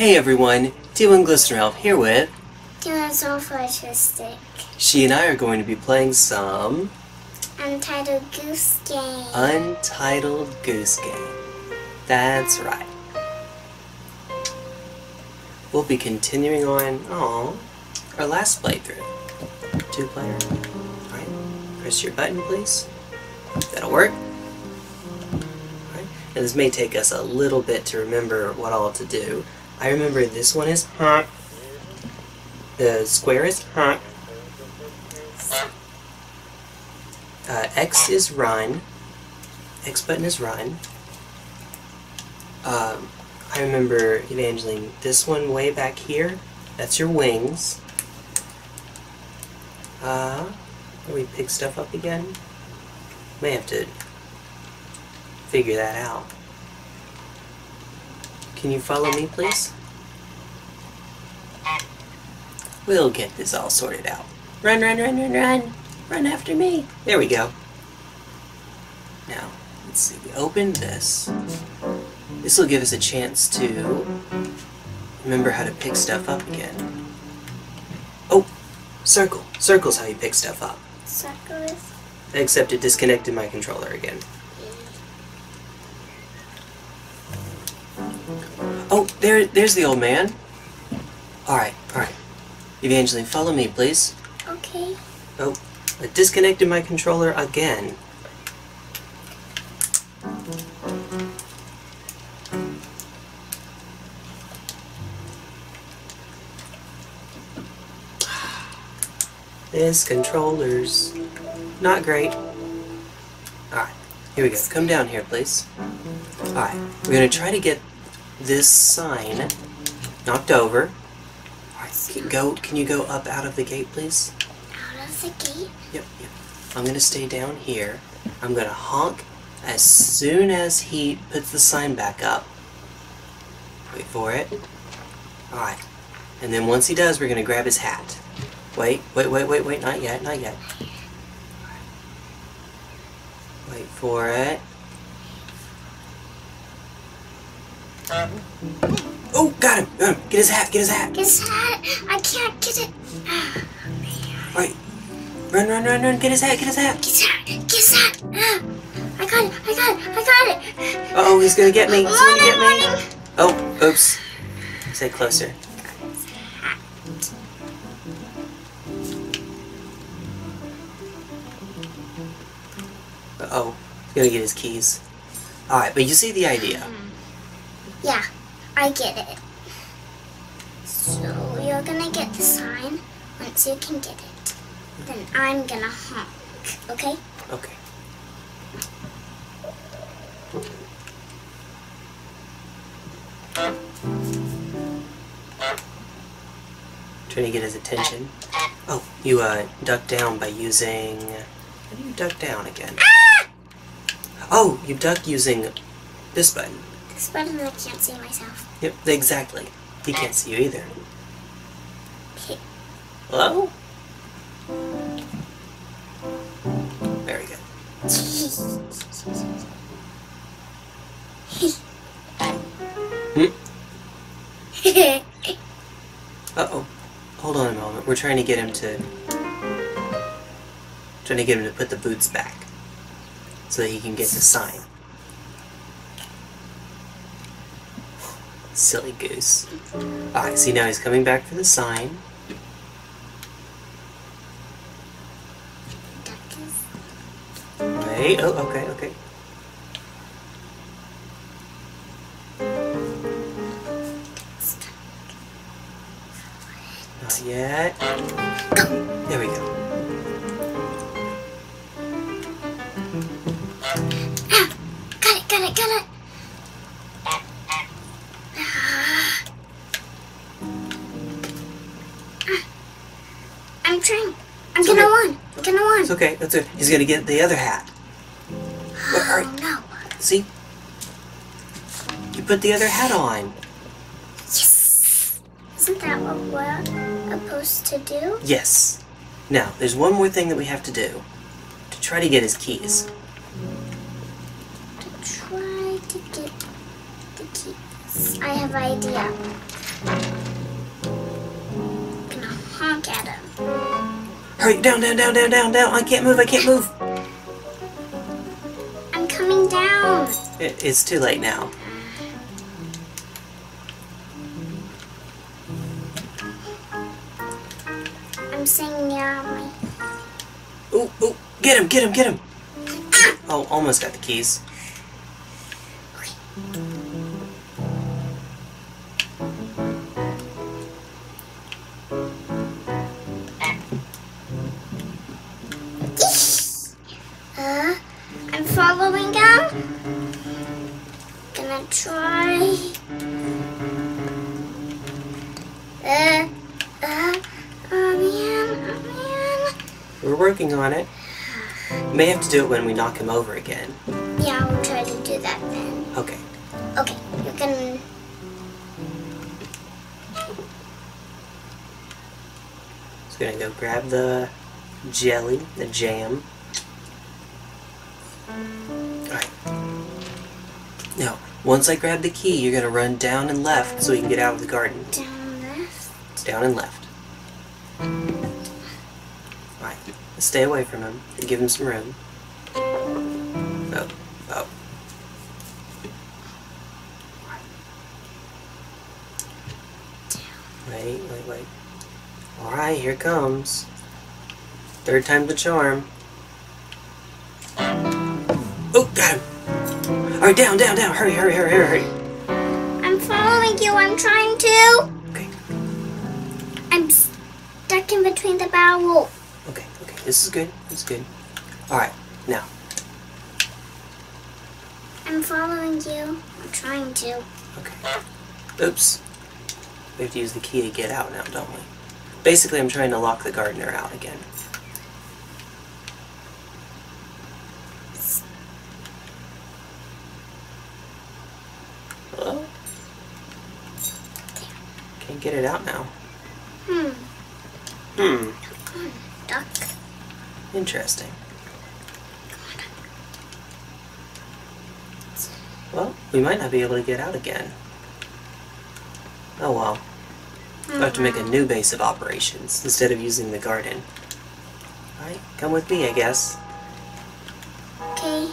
Hey everyone, T1 Glistener Elf here with. T1 Stoneforge Mystic. She and I are going to be playing some Untitled Goose Game. Untitled Goose Game. That's right. We'll be continuing on, oh, our last playthrough. Two player. Alright, press your button please. That'll work. Alright, and this may take us a little bit to remember what all to do. I remember this one is huh. The square is huh. Uh, X is run. X button is run. Um, I remember Evangeline, this one way back here, that's your wings. Uh, we pick stuff up again? May have to figure that out. Can you follow me, please? We'll get this all sorted out. Run, run, run, run, run! Run after me! There we go. Now, let's see, we open this. This will give us a chance to remember how to pick stuff up again. Oh, circle. Circle's how you pick stuff up. Circles. Except it disconnected my controller again. There, there's the old man. Alright, alright. Evangeline, follow me, please. Okay. Oh, I disconnected my controller again. This controller's not great. Alright, here we go. Come down here, please. Alright, we're gonna try to get this sign knocked over. Can, go, can you go up out of the gate, please? Out of the gate. Yep, yep. I'm gonna stay down here. I'm gonna honk as soon as he puts the sign back up. Wait for it. Alright. And then once he does, we're gonna grab his hat. Wait, wait, wait, wait, wait, not yet, not yet. Wait for it. Oh, got him! Got him. Get his hat, get his hat! Get his hat. I can't get it. Right. Run, run, run, run, get his hat, get his hat! Get his hat. Get his hat. Ah, I got it. I got it. I got it. Uh oh, he's gonna get me, he's gonna Running, get me! Oh, oops. Say closer. Uh-oh. He's gonna get his keys. Alright, but you see the idea. Yeah, I get it. So you're gonna get the sign once you can get it. Then I'm gonna honk. Okay? Okay. Trying to get his attention. Oh, you uh duck down by using how do you duck down again? Oh, you duck using this button. I can't see myself. Yep, exactly. He can't see you either. Hello? Very good. Hmm? Uh-oh. Hold on a moment. We're trying to get him to... Trying to get him to put the boots back. So that he can get the sign. Silly goose. Alright, see now he's coming back for the sign. Wait, oh, okay, He's gonna get the other hat. Oh alright, no. see? You put the other hat on. Yes. Isn't that what we're supposed to do? Yes. Now, there's one more thing that we have to do. To try to get his keys. To try to get the keys. I have an idea. Down, down, down, down, down, down. I can't move, I can't move. I'm coming down. It, it's too late now. I'm singing yeah. My... Ooh, ooh, get him, get him, get him. Oh, almost got the keys. Have to do it when we knock him over again. Yeah, I'll try to do that then. Okay. Okay, you can. Just gonna go grab the jelly, the jam. Alright. Now, once I grab the key, you're gonna run down and left so we can get out of the garden. Down and left. Down and left. Alright. Stay away from him and give him some room. It comes. Third time the charm. Oh, got him! Alright, down, down, down! Hurry, hurry, hurry, hurry, hurry! I'm following you. I'm trying to. Okay, I'm stuck in between the barrel. okay, okay. This is good. This is good. Alright, now. I'm following you. I'm trying to. Okay. Oops. We have to use the key to get out now, don't we? Basically, I'm trying to lock the gardener out again. Hello? Can't get it out now. Hmm. Hmm. Duck. Interesting. Well, we might not be able to get out again. Oh well. We'll have to make a new base of operations instead of using the garden. Alright, come with me, I guess. Okay.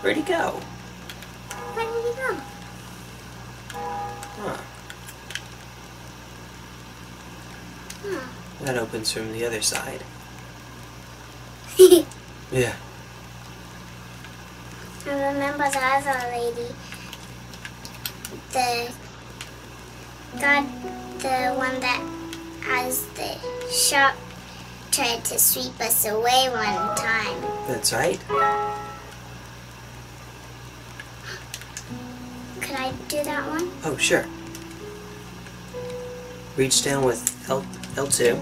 Where'd he go? Where did he go? Huh. Hmm. That opens from the other side. Yeah. I remember the other lady. The God, the one that has the shark tried to sweep us away one time. That's right. Could I do that one? Oh, sure. Reach down with L L2,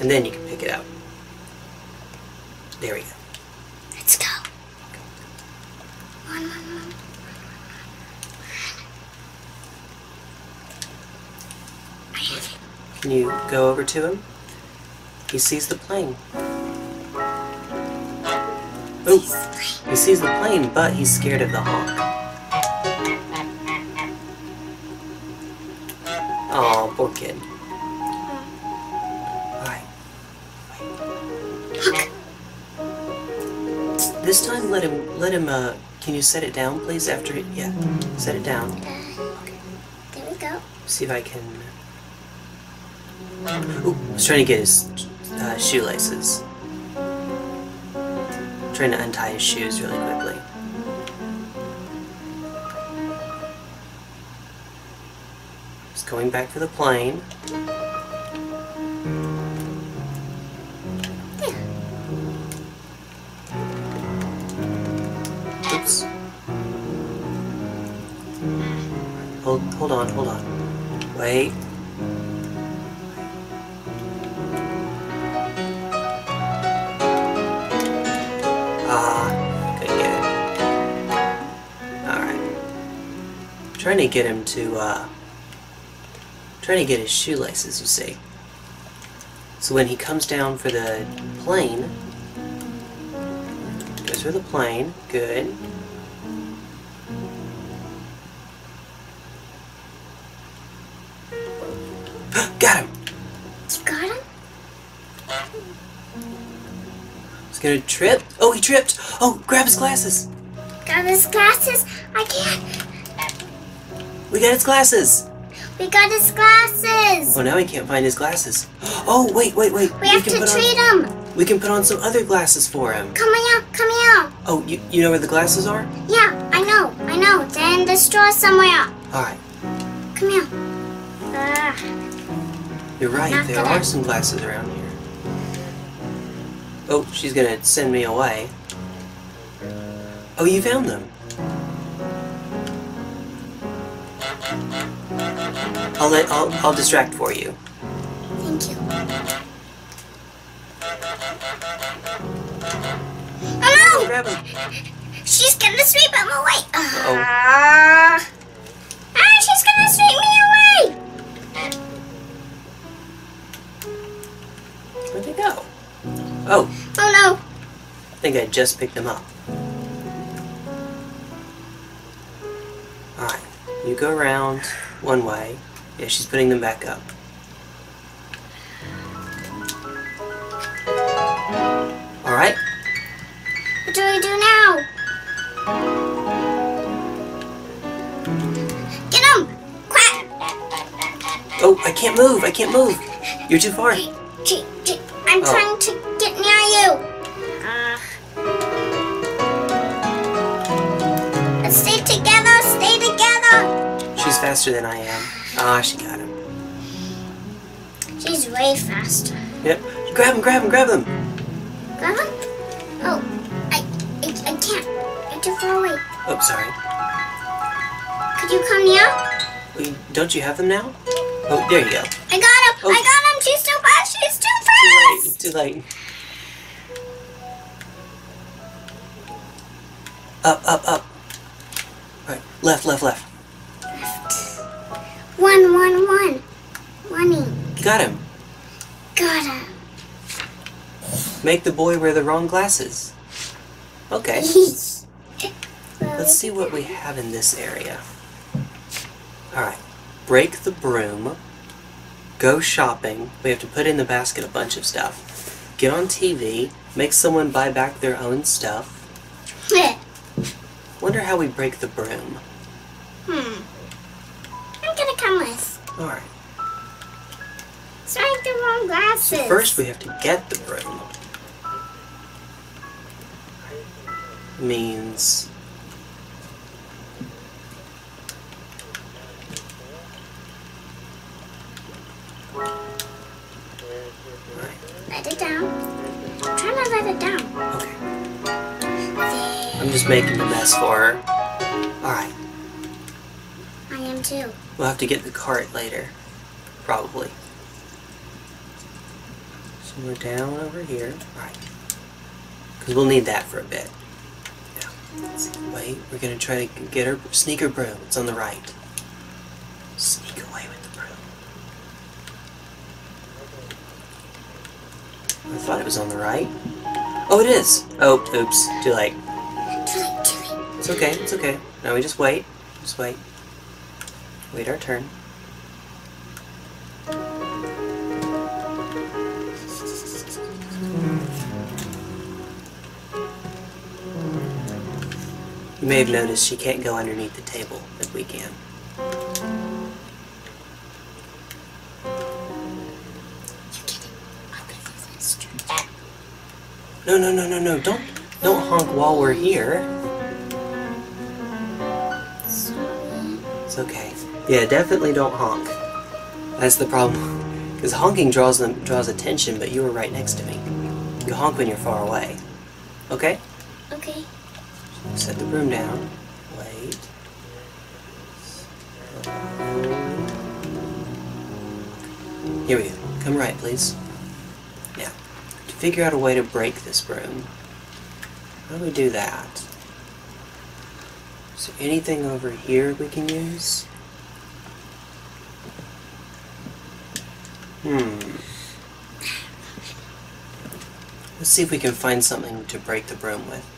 and then you can pick it up. There we go. Let's go. One, one, one. I Can you go over to him? He sees the plane. Oh, he sees the plane, but he's scared of the honk. Oh, poor kid. Alright. This time, let him, let him, uh, can you set it down, please, after it, yeah, set it down. Okay, there we go. see if I can, ooh, I was trying to get his, uh, shoelaces. Trying to untie his shoes really quickly. Just going back for the plane. Oops. Hold, hold on, hold on. Wait. trying to get him to, uh, trying to get his shoelaces, you see. So when he comes down for the plane, goes for the plane, good. got him! Got him? He's gonna trip. Oh, he tripped! Oh, grab his glasses! Grab his glasses? I can't! We got his glasses! We got his glasses. Oh, now he can't find his glasses. Oh, wait, wait, wait. We have can to put treat on, him. We can put on some other glasses for him. Come here, come here. Oh, you, you know where the glasses are? Yeah, I know, I know. They're in the store somewhere. Alright, Come here. Ah, you're right. There gonna- are some glasses around here. Oh, she's gonna send me away. Oh, you found them. I'll let I'll, I'll distract for you. thank you. Oh no! She's gonna sweep him away. Uh-oh. Ah, ah, she's gonna sweep me away. Where'd they go? Oh, Oh no. I think I just picked them up. Alright, you go around one way. Yeah, she's putting them back up. Alright! What do we do now? Get him! Quack! oh, I can't move, I can't move. You're too far. I'm Oh. trying to get near you. Uh. Let's stay together. Stay together. She's faster than I am. Ah, she got him. She's way faster. Yep. Grab him, grab him, grab him. Grab him? Oh, I, I, I can't. You're too far away. Oh, sorry. Could you come? Wait, Don't you have them now? Oh, there you go. I got him. Oh. I got him. She's too fast. She's too Too late, fast. too late. Up, up, up. Right, left, left, left. One, one, one. One. Got him. Got him. Make the boy wear the wrong glasses. Okay, let's see what we have in this area. Alright, break the broom. Go shopping. We have to put in the basket a bunch of stuff. Get on TV. Make someone buy back their own stuff. Wonder how we break the broom. hmm. Alright, It's like the wrong glasses. so first we have to get the broom. Means Let it down. Try to let it down. okay. I'm just making a mess for her. Alright, I am too. We'll have to get the cart later. Probably. So we're down over here. Alright. Because we'll need that for a bit. Now. Wait, we're gonna try to get her sneak her broom. It's on the right. Sneak away with the broom. I thought it was on the right. Oh, it is. Oh, oops. Too late. It's okay, it's okay. Now we just wait. Just wait. Wait our turn. You may have noticed she can't go underneath the table but we can. You get it. I'm gonna do this. No, no, no, no, no. Don't don't honk while we're here. It's okay. Yeah, definitely don't honk. That's the problem. Because honking draws them draws attention, but you were right next to me. You honk when you're far away. Okay? Okay. Set the broom down. Wait. Here we go. Come right, please. Now, to figure out a way to break this broom, how do we do that? Is there anything over here we can use? Hmm. Let's see if we can find something to break the broom with.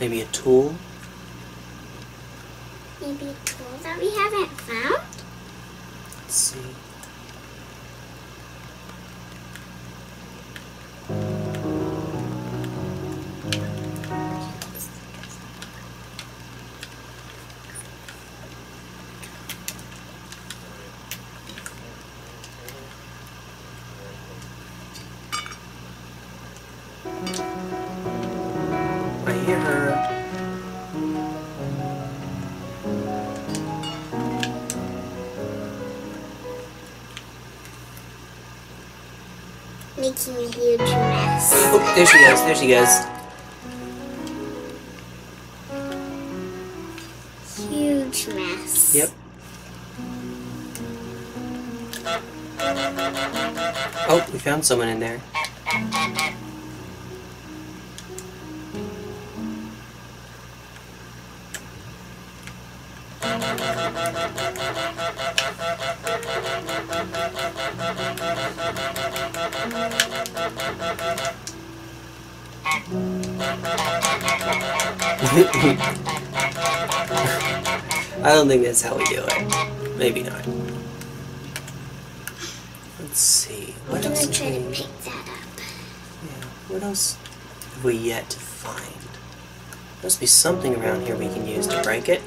Maybe a tool? Maybe a tool that we haven't found? Let's see. There she goes. There she goes. Huge mess. Yep. Oh, we found someone in there. Don't think that's how we do it. Maybe not. Let's see. I'm What gonna else? try to we- pick that up. Yeah. What else have we yet to find? Must be something around here we can use to break it.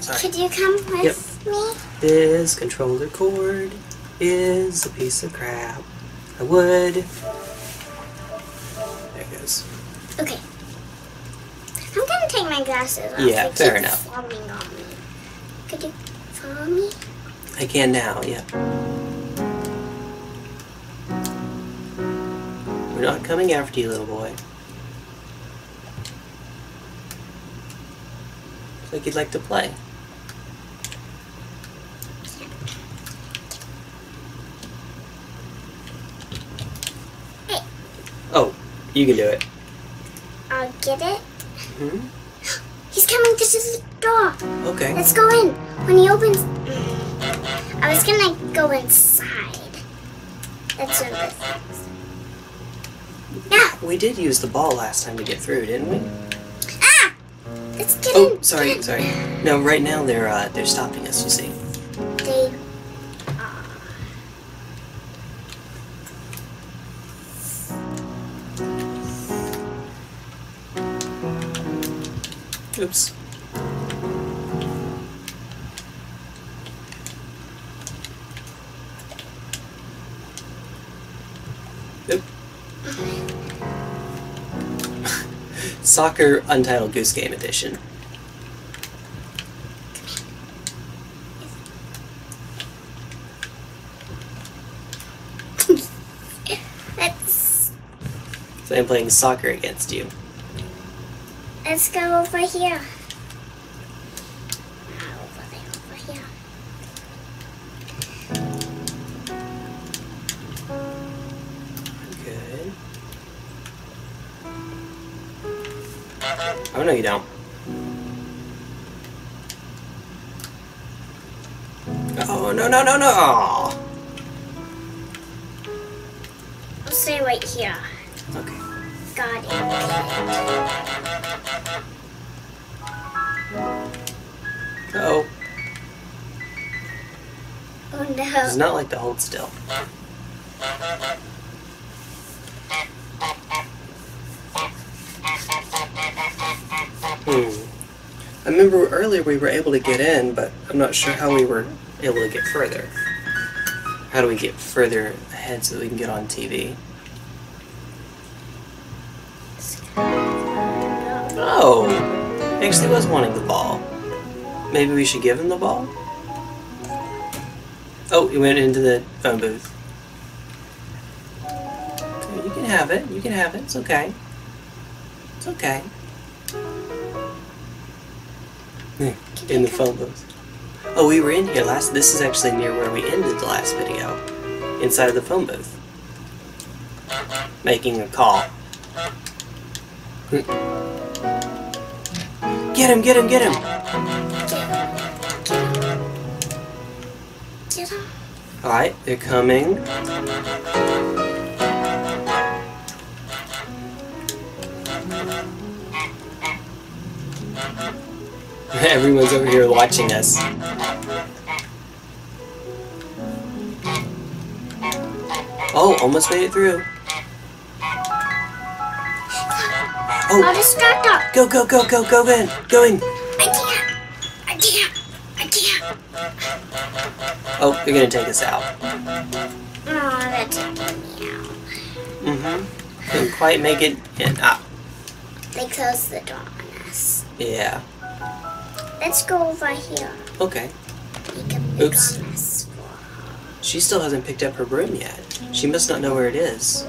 Sorry. Could you come with me? This controller cord is a piece of crap. I would. There it goes. Okay. I'm gonna take my glasses off. Yeah, They fair enough. Falling on me. Could you follow me? I can now, yeah. We're not coming after you, little boy. Looks like you'd like to play. Hey. Oh, you can do it. I'll get it. hmm He's coming. This is the door. Okay. Let's go in. When he opens, I was gonna go inside. That's what this is. Yeah. We did use the ball last time to get through, didn't we? Ah! Let's get Oh, in. sorry, sorry. No, right now they're uh, they're stopping us. You see. Oops. Oop. Soccer Untitled Goose Game Edition. So I'm playing soccer against you. Let's go over here. Over there, over here. Good. Oh no, you don't. Oh no no no no! I'll stay right here. Okay. Got Oh it's no. not like to hold still. Hmm. I remember earlier we were able to get in, but I'm not sure how we were able to get further. How do we get further ahead so that we can get on TV? Oh, he actually was wanting the ball. Maybe we should give him the ball? Oh, he went into the phone booth. Okay, you can have it. You can have it. It's okay. It's okay. Hmm. In the phone booth. Oh, we were in here last. This is actually near where we ended the last video. Inside of the phone booth. Making a call. Hmm. Get him, get him, get him! Alright, they're coming. Everyone's over here watching us. Oh, almost made it through. Oh, distract go, go, go, go, go in, go in. Oh, they're gonna take us out. Oh, they're taking me out. Mm-hmm. Couldn't quite make it in. Ah, They closed the door on us. yeah. Let's go over here. Okay. We can pick Oops. She still hasn't picked up her broom yet. She must not know where it is.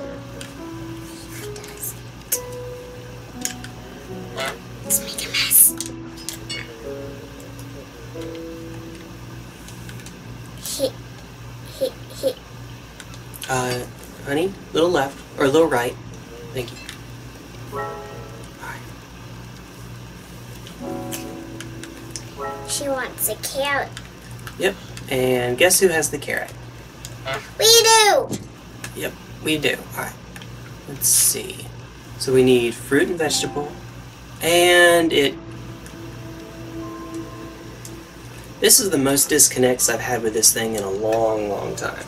Right. Thank you. Alright. She wants a carrot. Yep. And guess who has the carrot? We do. Yep, we do. Alright. Let's see. So we need fruit and vegetable. And it. This is the most disconnects I've had with this thing in a long, long time.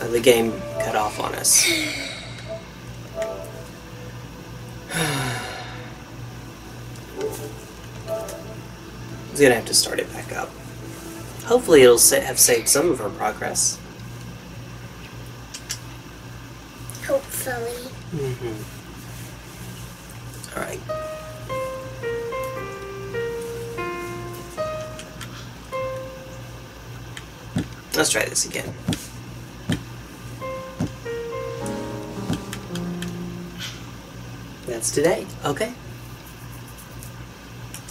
Uh, the game cut off on us. He's gonna have to start it back up. Hopefully, it'll sa- have saved some of our progress. Hopefully. Mm-hmm. All right. Let's try this again. That's today. Okay.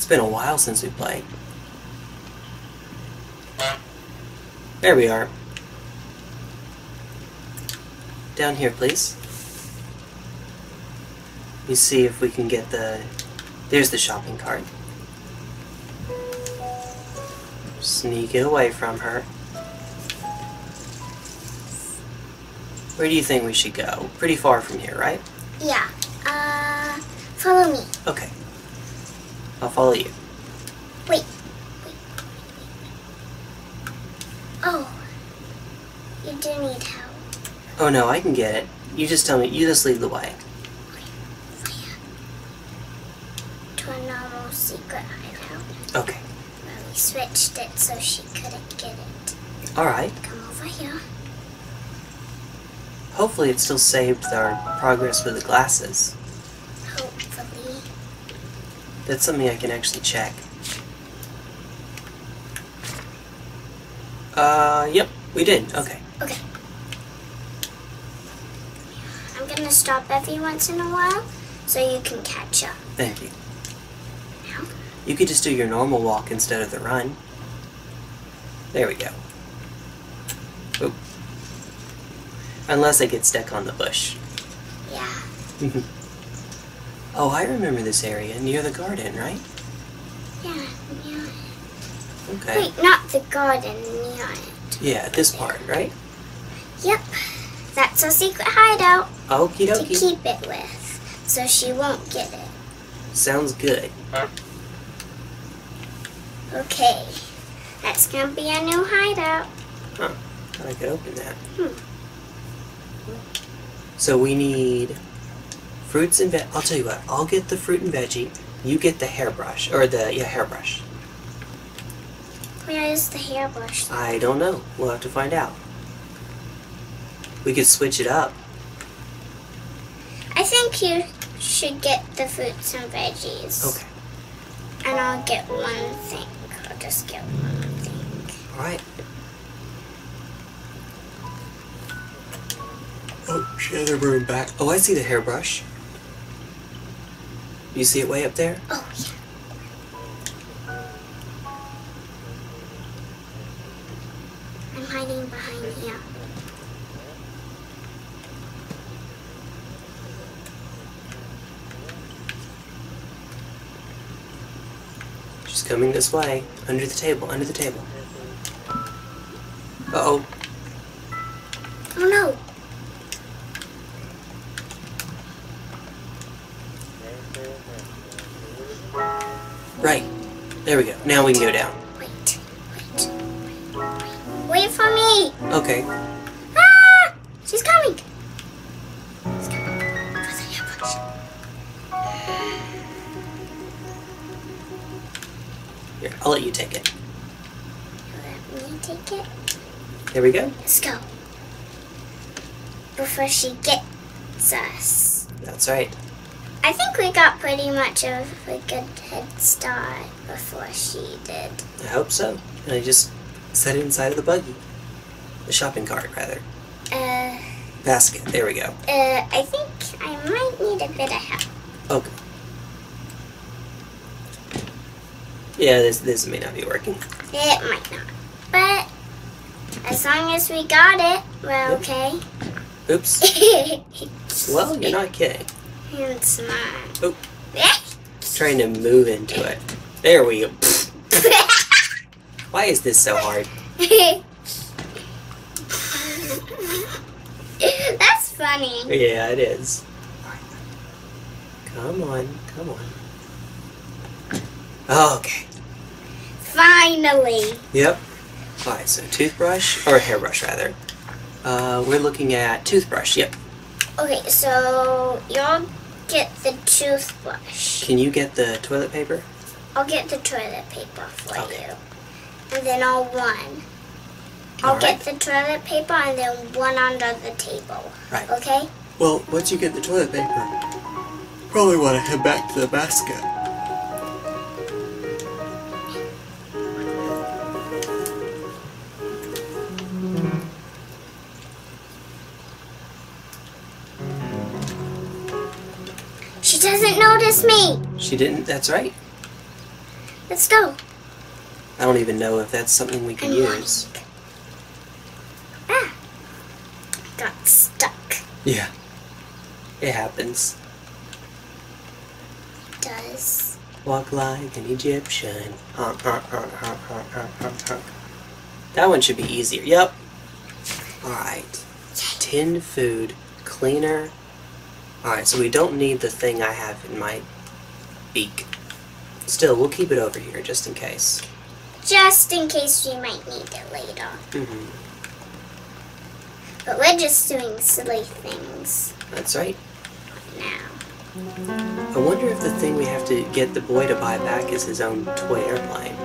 It's been a while since we played. There we are. Down here, please. Let me see if we can get the. There's the shopping cart. Sneak it away from her. Where do you think we should go? Pretty far from here, right? Yeah. Uh, follow me. Okay. I'll follow you. Wait. Wait. Oh. You do need help. Oh no, I can get it. You just tell me. You just lead the way. To a normal secret hideout. Okay. Where we switched it so she couldn't get it. All right. Come over here. Hopefully, it still saved our progress with the glasses. That's something I can actually check. Uh, yep, we did. Okay. Okay. I'm gonna stop every once in a while so you can catch up. Thank you. Now, You could just do your normal walk instead of the run. There we go. Oop. Unless I get stuck on the bush. yeah. oh, I remember this area near the garden, right? Yeah, yeah. Okay. Wait, not the garden, near it. Yeah, this part, right? Yep. That's our secret hideout Okie to keep it with, so she won't get it. Sounds good. Okay. That's gonna be our new hideout. Huh. I could open that. Hmm. So we need fruits and veg. I'll tell you what. I'll get the fruit and veggie. You get the hairbrush or the yeah hairbrush. Where is the hairbrush? I don't know. We'll have to find out. We could switch it up. I think you should get the fruits and veggies. Okay. And I'll get one thing. I'll just get one thing. All right. Oh, she had her broom back. Oh, I see the hairbrush. You see it way up there? Oh, yeah. I'm hiding behind here. She's coming this way. Under the table, under the table. Uh-oh. Oh no. Right. There we go. Now we can go down. Wait, wait, wait, for me. Okay. Ah! She's coming. She's coming. For the ambush. Here, I'll let you take it. Let me take it. There we go. Let's go. Before she gets us. That's right. I think we got pretty much of a good head start before she did. I hope so. And I just set it inside of the buggy. The shopping cart, rather. Uh, Basket. There we go. uh, I think I might need a bit of help. Okay. Yeah, this this may not be working. It might not. But as long as we got it, we're Yep. okay. Oops. Well, you're not kidding. It's not. Oh, trying to move into it. There we go. Why is this so hard? That's funny. Yeah, it is. Come on, come on. Okay. Finally. Yep. Alright, so toothbrush, or hairbrush rather. Uh, we're looking at toothbrush, yep. Okay, so y'all get the toothbrush. Can you get the toilet paper? I'll get the toilet paper for Okay. you. And then I'll run. I'll Alright. get the toilet paper and then one under the table. Right. Okay? Well, once you get the toilet paper, probably want to head back to the basket. Doesn't me. She didn't, that's right. Let's go. I don't even know if that's something we can I'm use. Ah. Got stuck. Yeah. It happens. Does. Walk like an Egyptian. Honk, honk, honk, honk, honk, honk, honk, honk. That one should be easier. Yep. Alright. Tin food. Cleaner. Alright, so we don't need the thing I have in my beak. Still, we'll keep it over here just in case. Just in case we might need it later. hmm But we're just doing silly things That's right. now. I wonder if the thing we have to get the boy to buy back is his own toy airplane.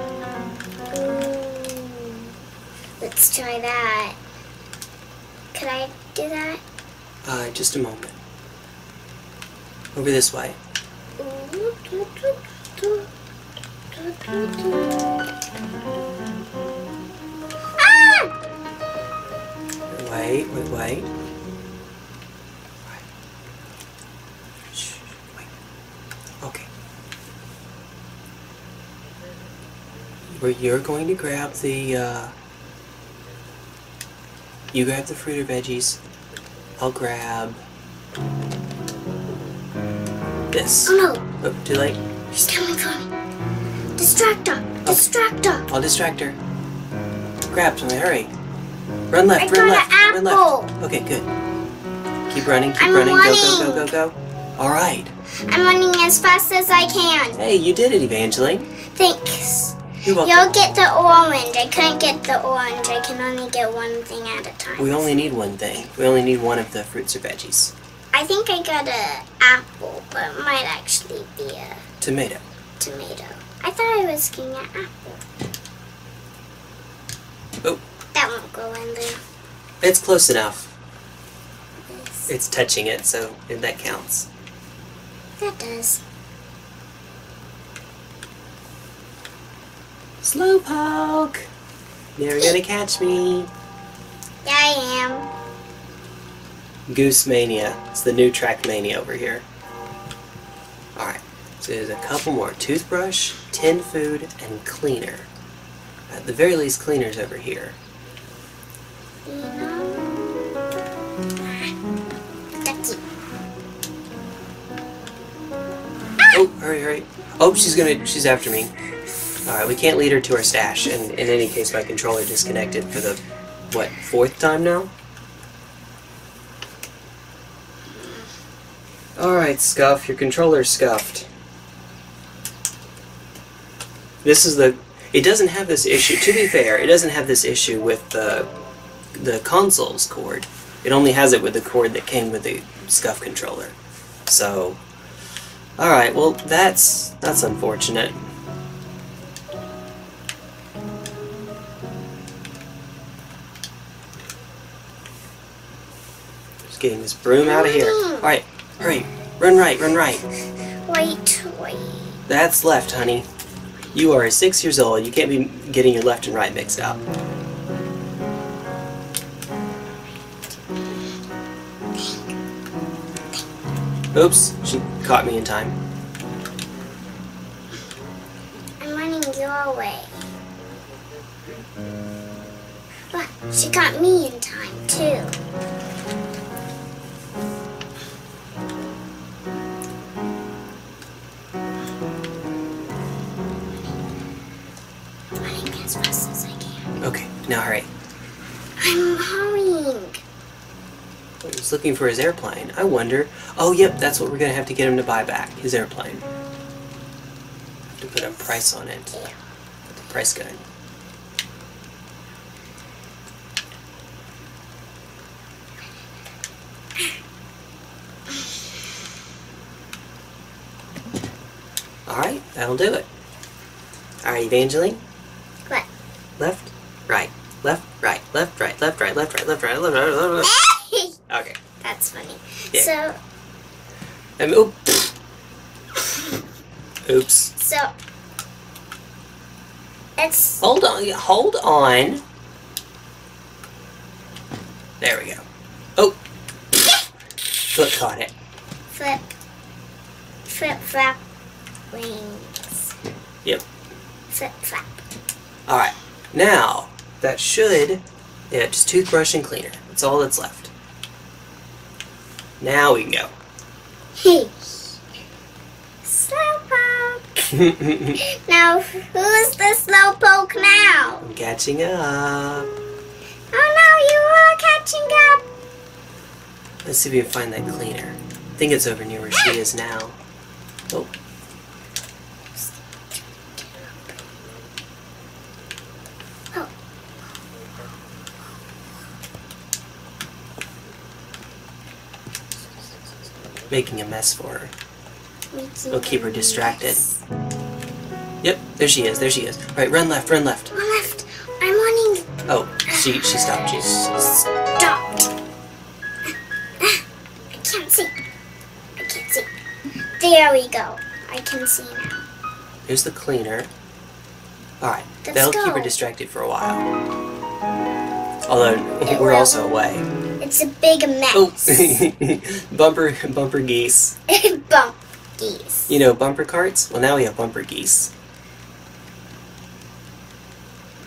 Let's try that. Could I do that? Uh, just a moment. Over this way. Wait, wait, wait. Okay. Where you're going to grab the, uh, you grab the fruit or veggies. I'll grab this. Oh no, Oh, too late. she's coming for me. Distract her! Distract her! I'll oh, distract her. Grab something, hurry. Run left, I run got left, an run left. Okay, good. Keep running, keep I'm running. Go, go, go, go, go. All right. I'm running as fast as I can. Hey, you did it, Evangeline. Thanks. You're welcome. You'll get the orange. I couldn't get the orange. I can only get one thing at a time. We only need one thing. We only need one of the fruits or veggies. I think I got a apple, but it might actually be a Tomato. tomato. I thought I was getting an apple. Oh, That won't go in there. it's close enough. This- It's touching it, so that counts. That does. Slowpoke! You're gonna catch me. Yeah, I am. Goose Mania. It's the new Trackmania over here. Alright, so there's a couple more. Toothbrush, tin food, and cleaner. At the very least, cleaner's over here. Oh, hurry, hurry. Oh, she's gonna, she's after me. Alright, we can't lead her to her stash, and in any case, my controller disconnected for the, what, fourth time now? Alright, Scuff, your controller's scuffed. This is the. It doesn't have this issue. To be fair, it doesn't have this issue with the the console's cord. It only has it with the cord that came with the Scuff controller. So, all right. Well, that's that's unfortunate. Just getting this broom out of here. All right, hurry, run right, run right. Wait, wait. That's left, honey. You are six years old. You can't be getting your left and right mixed up. Oops, she caught me in time. I'm running your way. But she got me in time too. Now hurry. I'm hurrying. He's looking for his airplane. I wonder. Oh, yep, that's what we're gonna have to get him to buy back. His airplane. Have to put a price on it. Put the price gun. Alright, that'll do it. Alright, Evangeline. What? Left, left, right, left, right, left, right, left, right, left, right, left, right. Okay. That's funny. Yeah. So, Um, oop. Oops. so it's Hold on. Hold on. There we go. Oh. Foot caught it. flip, flip flap wings. Yep. Flip flap. Alright. Now, that should... Yeah, just toothbrush and cleaner. That's all that's left. Now we can go. Hey. Slowpoke. now, who's the slowpoke now? I'm catching up. Oh no, you are catching up. Let's see if we can find that cleaner. I think it's over near where she is now. Oh. Oh. Making a mess for her. It'll keep her distracted. Yep, there she is, there she is. Alright, run left, run left. One left. I'm running. Oh, she she stopped you. Stopped. I can't see. I can't see. There we go. I can see now. Here's the cleaner. Alright, that'll keep her distracted for a while. Although, It we're will. also away. It's a big Oh, mess. bumper, bumper geese. Bump geese. You know bumper carts? Well, now we have bumper geese.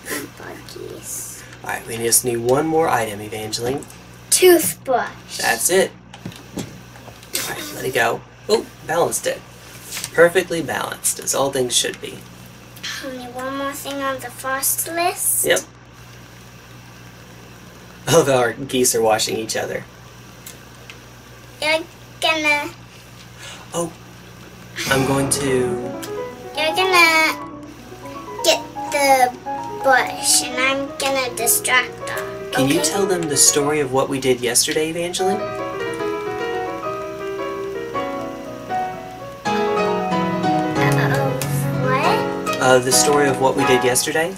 Bump geese. Alright, we just need one more item, Evangeline. Toothbrush. That's it. Alright, let it go. Oh, balanced it. Perfectly balanced, as all things should be. Only one more thing on the first list. Yep. I love how our geese are washing each other. You're gonna. Oh, I'm going to. You're gonna get the bush, and I'm gonna distract them. Can you tell them the story of what we did yesterday, Evangeline? Uh-oh. What? Uh, the story of what we did yesterday?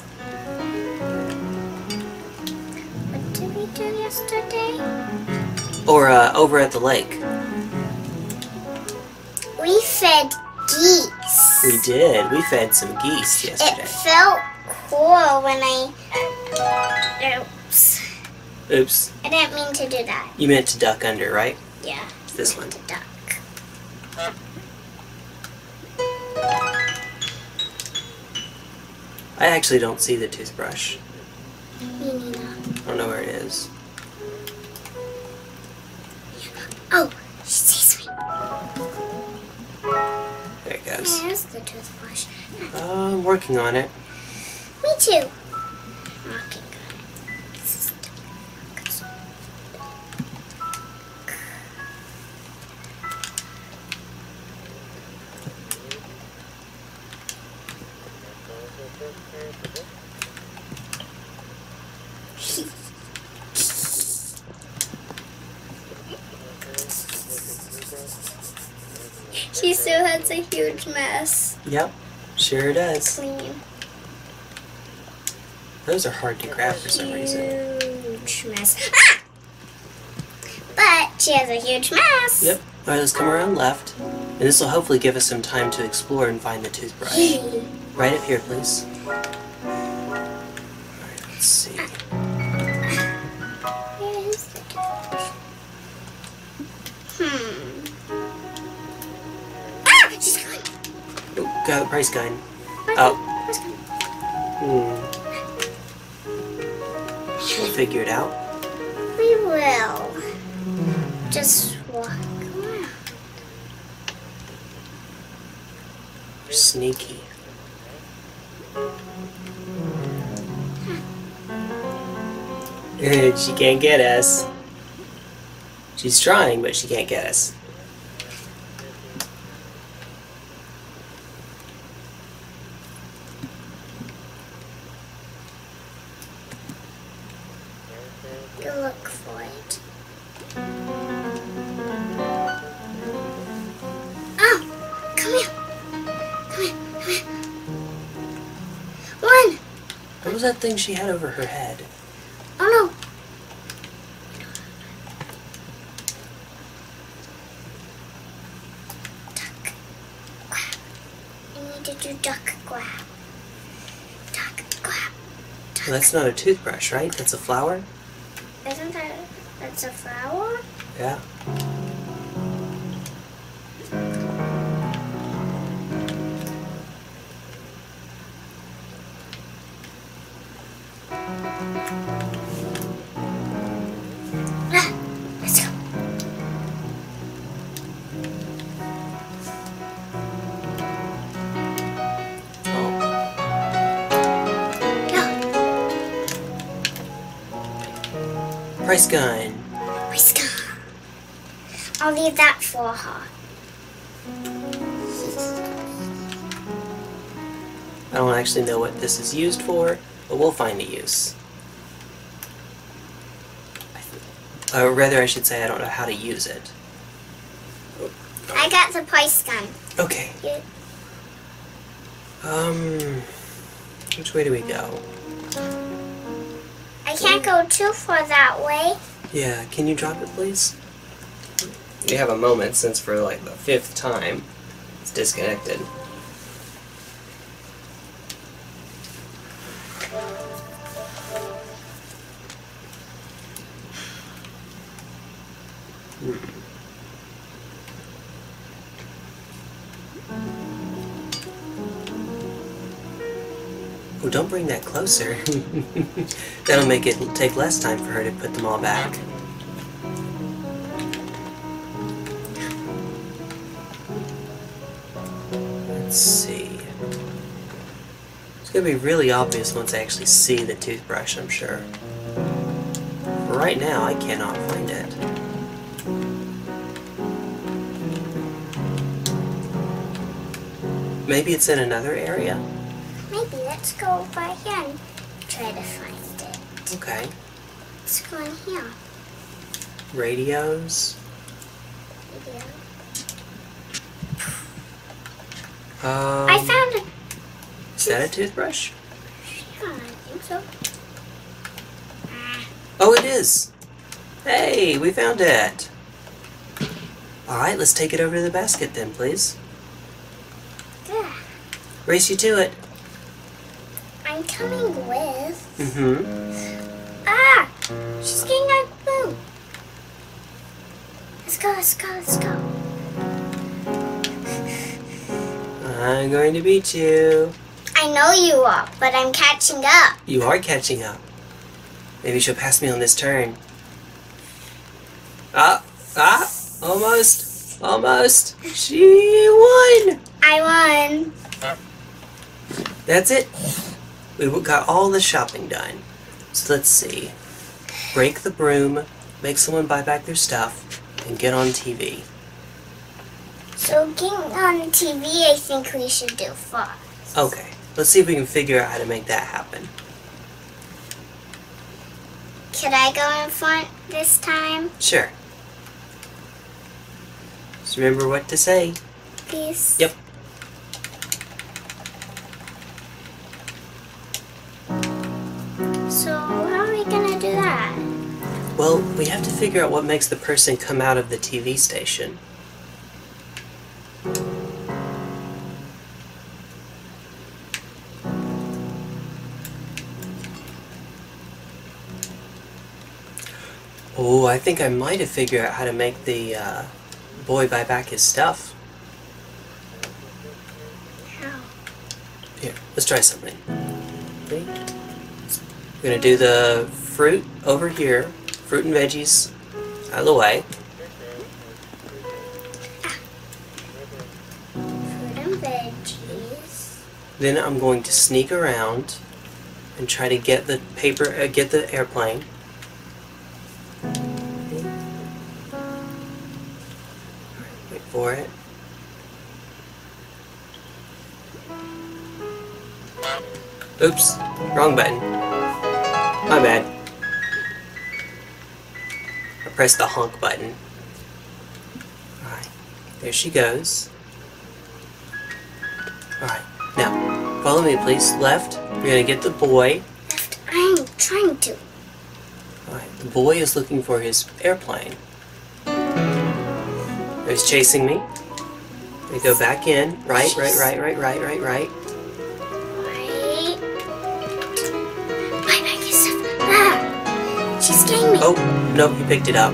Or uh, over at the lake? We fed geese. We did. We fed some geese yesterday. It felt cool when I. Oops. Oops. I didn't mean to do that. You meant to duck under, right? Yeah. This I meant one. To duck. I actually don't see the toothbrush. Me neither. I don't know where it is. Oh, she sees me. There it goes. There's the toothbrush. Uh, I'm working on it. Me too. Okay, Yep, sure does. Clean. Those are hard to grab for some reason. Huge mess. Ah! But she has a huge mess. Yep. Alright, let's come around left. And this will hopefully give us some time to explore and find the toothbrush. Right up here, please. Oh, the price guide. Oh. Hmm. We'll figure it out. We will. Just walk around. We're sneaky. she can't get us. She's trying, but she can't get us. That thing she had over her head? Oh no. Duck. Grab. I need to do duck grab. Duck grab. Well, that's not a toothbrush, right? That's a flower? Isn't that that's a flower? Yeah. Go. price gun. I'll leave that for her. I don't actually know what this is used for, but we'll find a use. Or rather, I should say I don't know how to use it. I got the price gun. Okay. You, Um, which way do we go? I can't go too far that way. Yeah, can you drop it, please? We have a moment since for like the fifth time it's disconnected. Oh, don't bring that closer. That'll make it take less time for her to put them all back. Let's see. It's gonna be really obvious once I actually see the toothbrush, I'm sure. For right now, I cannot find it. Maybe it's in another area? Let's go over here and try to find it. Okay. Let's go in here. Radios. Yeah. Um, I found it. Is that a toothbrush? Yeah, I think so. Ah, Oh, it is. Hey, we found it. All right, let's take it over to the basket then, please. there. Race you to it. I'm coming with. Mm-hmm. Ah! She's getting out of blue. Let's go, let's go, let's go. I'm going to beat you. I know you are, but I'm catching up. You are catching up. Maybe she'll pass me on this turn. Ah, ah, almost, almost. She won. I won. That's it. We got all the shopping done. So let's see. Break the broom, make someone buy back their stuff, and get on TV. So getting on TV, I think we should do first. Okay, let's see if we can figure out how to make that happen. Could I go in front this time, Sure. Just remember what to say. please? Yep. So how are we gonna do that? Well, we have to figure out what makes the person come out of the TV station. Oh, I think I might have figured out how to make the uh, boy buy back his stuff. How? Here, let's try something. Ready? We're gonna do the fruit over here, fruit and veggies out of the way. Fruit and veggies. Then I'm going to sneak around and try to get the paper, uh, get the airplane. Wait for it. Oops, wrong button. My bad. I pressed the honk button. Alright, there she goes. Alright, now, follow me please. Left, you're gonna get the boy. Left. I'm trying to. Alright, the boy is looking for his airplane. He's chasing me. We go back in. Right, right, right, right, right, right. Right. Me. Oh, nope, you picked it up.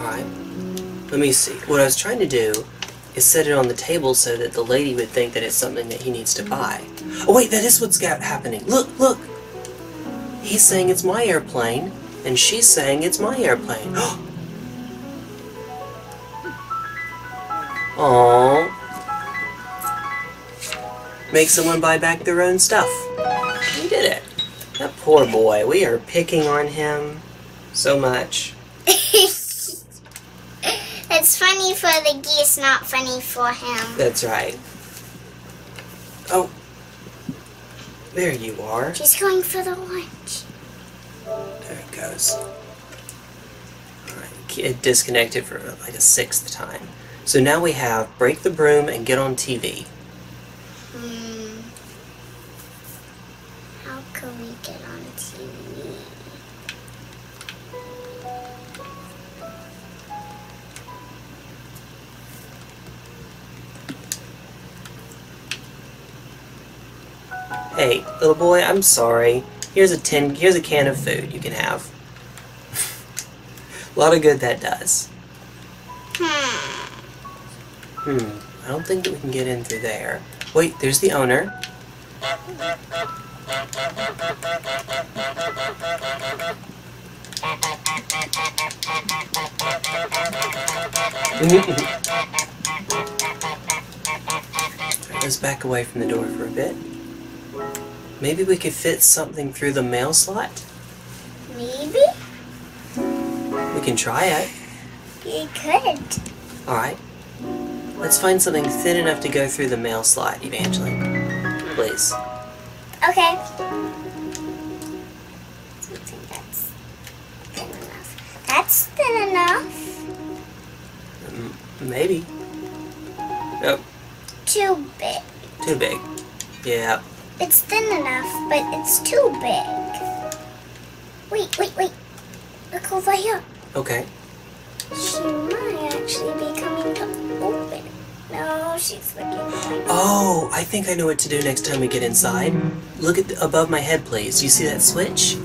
Alright. Let me see. What I was trying to do is set it on the table so that the lady would think that it's something that he needs to buy. Oh wait, that is what's got happening. Look, look! He's saying it's my airplane, and she's saying it's my airplane. Aww. Make someone buy back their own stuff. Poor boy. We are picking on him so much. it's funny for the geese, not funny for him. That's right. Oh. There you are. She's going for the lunch. There it goes. Alright, it disconnected for like a sixth time. So now we have break the broom and get on TV. Hey, little boy, I'm sorry. Here's a tin. Here's a can of food you can have. a lot of good that does. Hmm. Hmm. I don't think that we can get in through there. Wait, there's the owner. Let's back away from the door for a bit. Maybe we could fit something through the mail slot? Maybe? We can try it. You could. Alright. Let's find something thin enough to go through the mail slot, Evangeline. Please. Okay. Something that's thin enough. That's thin enough. M- maybe. Nope. Too big. Too big. Yeah. It's thin enough, but it's too big. Wait, wait, wait. Look over here. Okay. She might actually be coming to open. No, she's looking Oh, I think I know what to do next time we get inside. Look at the, above my head, please. You see that switch?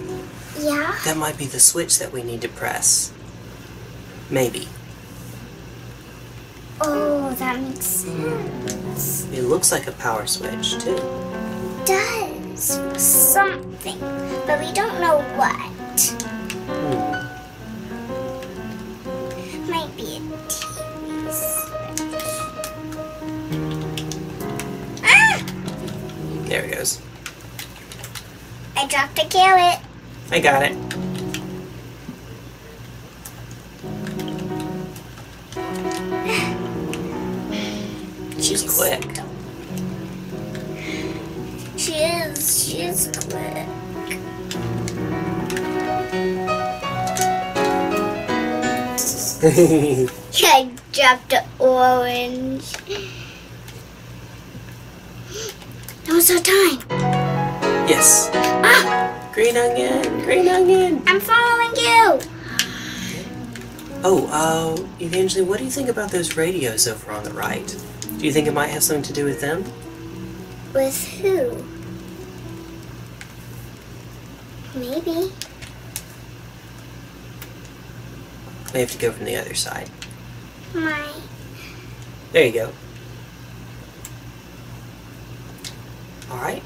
Yeah? That might be the switch that we need to press. Maybe. Oh, that makes sense. It looks like a power switch, too does something, but we don't know what. Hmm. Might be a TV switch. Ah! There it goes. I dropped a carrot. I got it. She's quick. She is. She is quick. I dropped the orange. Now's our time. yes. Ah! Green onion, green onion. I'm following you. Oh, uh, Evangeline, what do you think about those radios over on the right? Do you think it might have something to do with them? With who? Maybe. May have to go from the other side. My. There you go. Alright.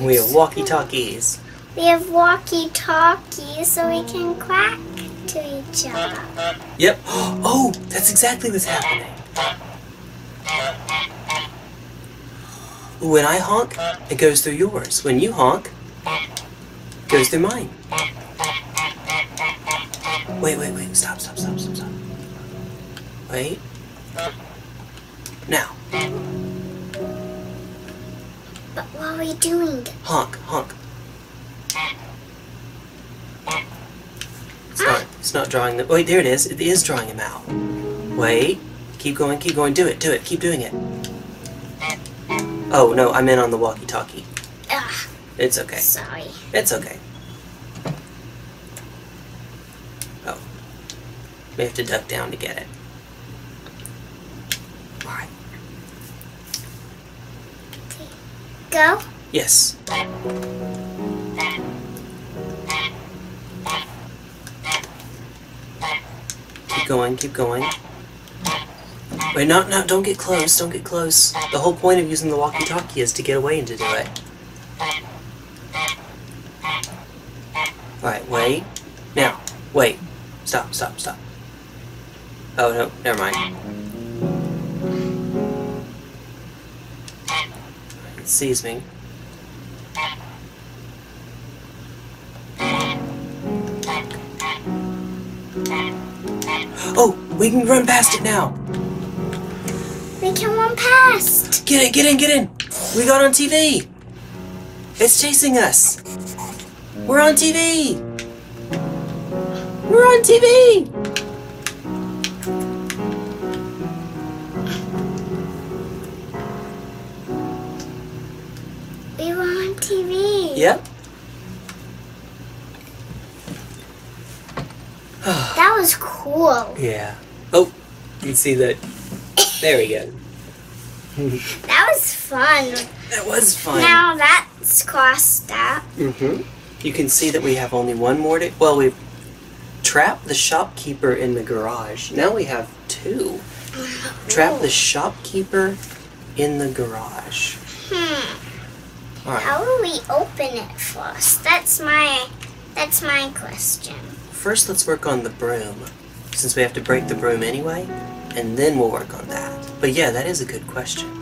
We have walkie-talkies. We have walkie-talkies so we can quack to each other. Yep. Oh, that's exactly what's happening. When I honk, it goes through yours. When you honk, goes through mine. Wait, wait, wait. Stop, stop, stop, stop, stop. Wait. Now, But what are we doing? honk, honk. It's not, it's not drawing the, wait, there it is. It is drawing him out. Wait. Keep going, keep going. Do it, do it. Keep doing it. Oh, no, I'm in on the walkie-talkie. Ugh, It's okay. sorry. It's okay. Oh. We have to duck down to get it. Alright. Go. Yes. Keep going, keep going. Wait, no, no, don't get close, don't get close. The whole point of using the walkie-talkie is to get away and to do it. Alright. Now, wait. Stop, stop, stop. Oh, no, never mind. It sees me. Oh, we can run past it now. We can run past. Get in, get in, get in. We got on TV. It's chasing us. We're on TV. We're on TV. We were on TV. Yep. That was cool. Yeah. Oh, you can see that. There we go. That was fun. That was fun. Now that's crossed out. Mm-hmm. You can see that we have only one more to. Well, we've trapped the shopkeeper in the garage. Now we have two. Trap the shopkeeper in the garage. Hmm. Right. How will we open it first? That's my that's my question. First, let's work on the broom, since we have to break the broom anyway, and then we'll work on that. But yeah, that is a good question.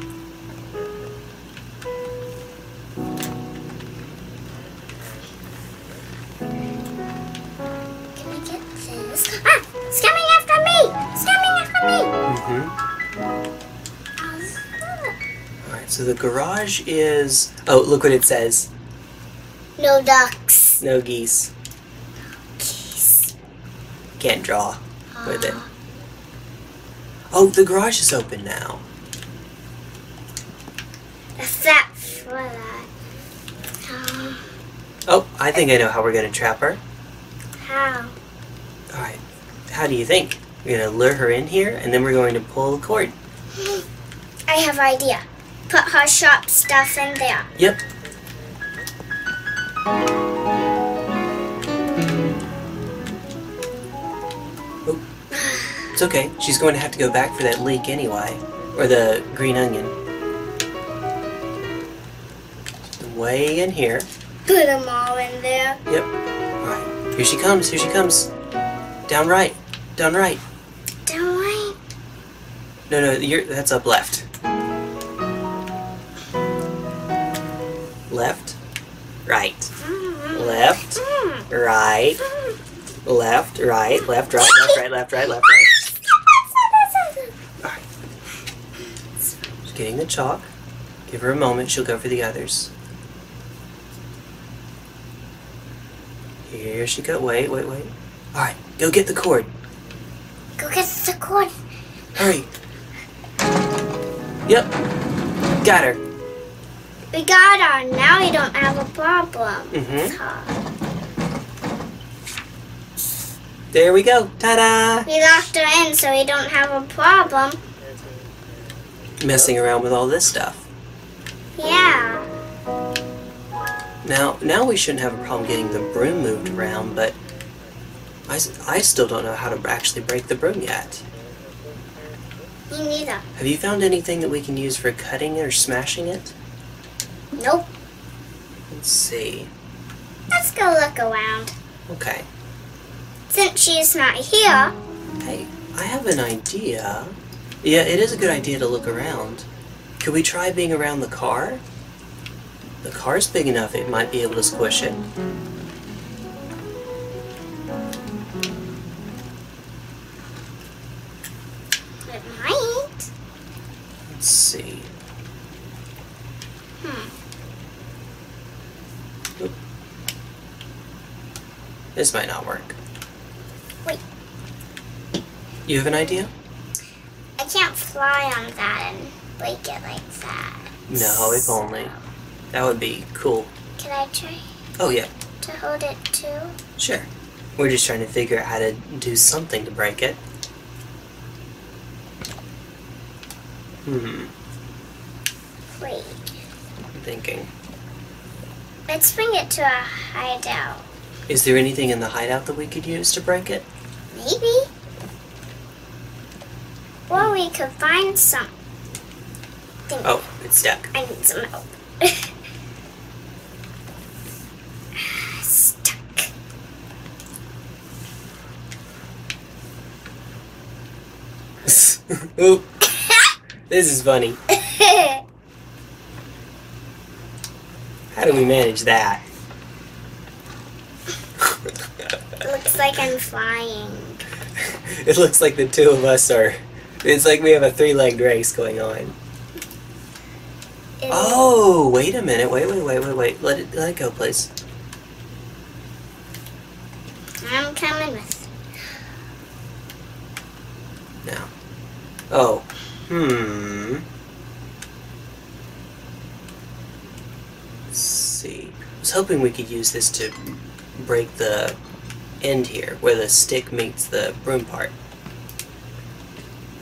So the garage is. Oh, look what it says. no ducks. No geese. Geese. Can't draw with it. Ah. Oh, the garage is open now. That's that for that. Um, Oh, I think I know how we're gonna trap her. how? All right. How do you think? We're gonna lure her in here, and then we're going to pull the cord. I have an idea. Put her shop stuff in there. Yep. Oh. It's okay. She's going to have to go back for that leek anyway. Or the green onion. Way in here. Put them all in there. Yep. Alright. Here she comes. Here she comes. Down right. Down right. Don't worry. No, no, you're, that's up left. Left, right, left, right, left, right, left, right, left, right, left, right, left, right. She's getting the chalk. Give her a moment, she'll go for the others. Here she go. Wait, wait, wait. Alright, go get the cord. Go get the cord. Hurry. Yep. Got her. We got her. Now we don't have a problem. Mhm. There we go. Ta-da! We locked her in so we don't have a problem. Messing around with all this stuff. Yeah. Now, now we shouldn't have a problem getting the broom moved around, but I, I still don't know how to actually break the broom yet. Me neither. Have you found anything that we can use for cutting it or smashing it? Nope. Let's see. Let's go look around. Okay. Since she's not here, Hey, I have an idea. Yeah, it is a good idea to look around. Could we try being around the car? The car's big enough it might be able to squish it. it This might not work. Wait. You have an idea? I can't fly on that and break it like that. No, if only. That would be cool. Can I try Oh, yeah, to hold it too? sure. We're just trying to figure out how to do something to break it. Hmm, Wait. I'm thinking. Let's bring it to a hideout. Is there anything in the hideout that we could use to break it? Maybe. Or we could find some. Oh, it's stuck. I need some help. Stuck. Oop. This is funny. How do we manage that? It looks like I'm flying. it looks like the two of us are. It's like we have a three legged race going on. It- Oh, wait a minute. Wait, wait, wait, wait, wait. Let it, let it go, please. I'm coming with. Now. Oh. Hmm. Let's see. I was hoping we could use this to break the end here, where the stick meets the broom part.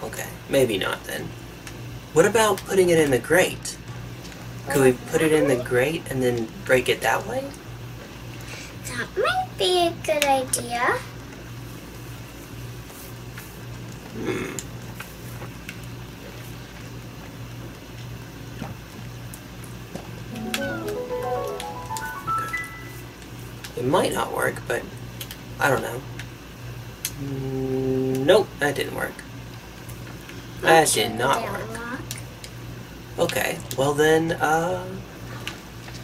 Okay, maybe not then. What about putting it in the grate? Could we put it in the grate and then break it that way? That might be a good idea. Hmm. It might not work, but I don't know. Mm, nope, that didn't work. That did not work. Okay, well then, uh,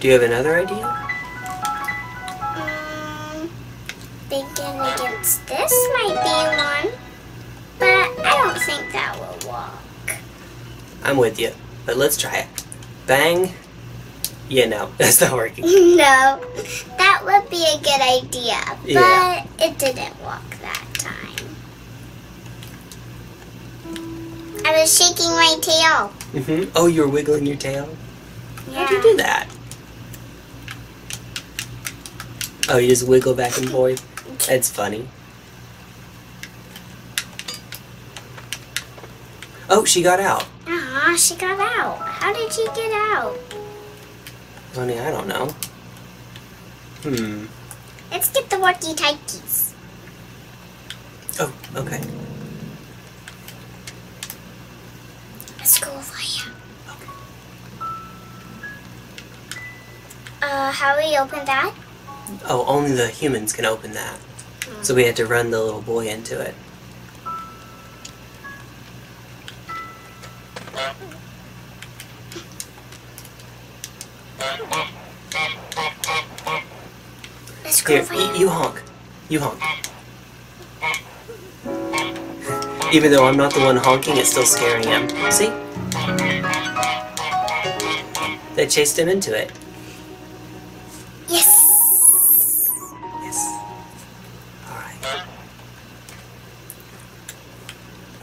do you have another idea? Mm, thinking against this might be one, but I don't think that will work. I'm with you, but let's try it. Bang. Yeah, no, that's not working. no, that would be a good idea, but Yeah. it didn't work that time. I was shaking my tail. hmm Oh, you were wiggling your tail? Yeah. How'd you do that? Oh, you just wiggle back and forth? That's funny. Oh, she got out. Aw, she got out. How did she get out? Honey, I don't know. Hmm. Let's get the walkie talkies. Oh, okay. Let's go over here. Uh, how do we open that? Oh, only the humans can open that. So we had to run the little boy into it. Let's go Here, you honk. You honk. Even though I'm not the one honking, it's still scaring him. See? They chased him into it. Yes. Yes. Alright.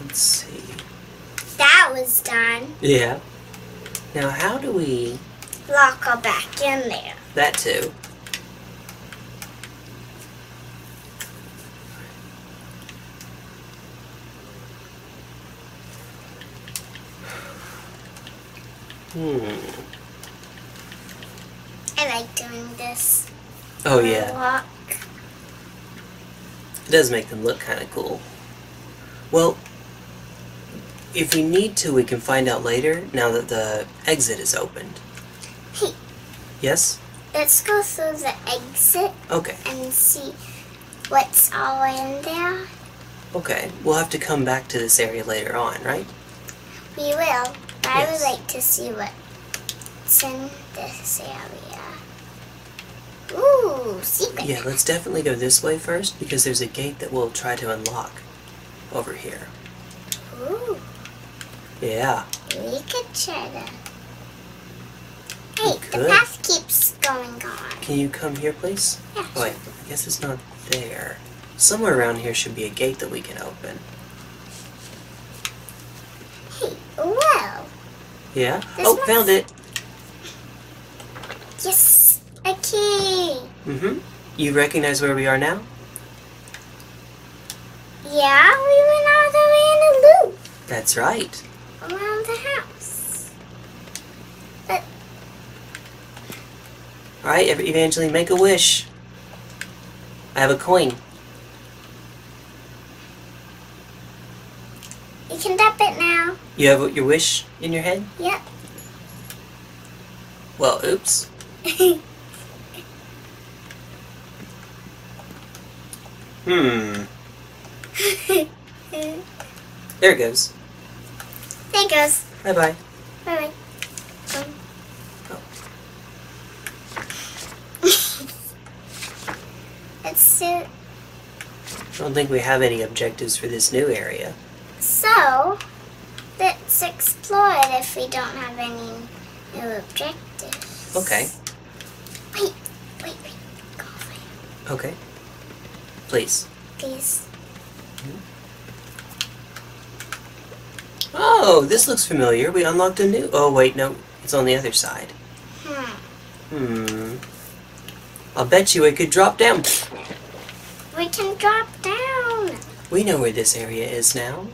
Let's see. That was done. Yeah. Now, how do we. Lock her back in there. That too. Hmm. I like doing this. Oh, yeah. Walk. It does make them look kind of cool. Well, if we need to, we can find out later now that the exit is opened. Hey, Yes? let's go through the exit Okay. and see what's all in there. Okay. We'll have to come back to this area later on, right? We will. I would like to see what's in this area. Ooh, secret. Yeah, let's definitely go this way first because there's a gate that we'll try to unlock over here. Ooh, Yeah. we could try to. Hey, the path keeps going on. Can you come here, please? Yeah. Oh, wait. I guess it's not there. Somewhere around here should be a gate that we can open. Hey, well, Yeah? This oh, found it. yes, a key. Mm-hmm. You recognize where we are now? Yeah, we went all the way in a loop That's right. around the house. But All right, Ev- Evangeline, make a wish. I have a coin. Can tap it now. You have your wish in your head? Yep. Well, oops. Hmm. There it goes. there it goes. Bye bye. Bye bye. Let's see. I don't think we have any objectives for this new area. So, let's explore it if we don't have any new objectives. Okay. Wait, wait, wait. Go over Okay. Please. please. Oh, this looks familiar. We unlocked a new. Oh, wait, no. It's on the other side. Hmm. Hmm. I'll bet you it could drop down. We can drop down. We know where this area is now.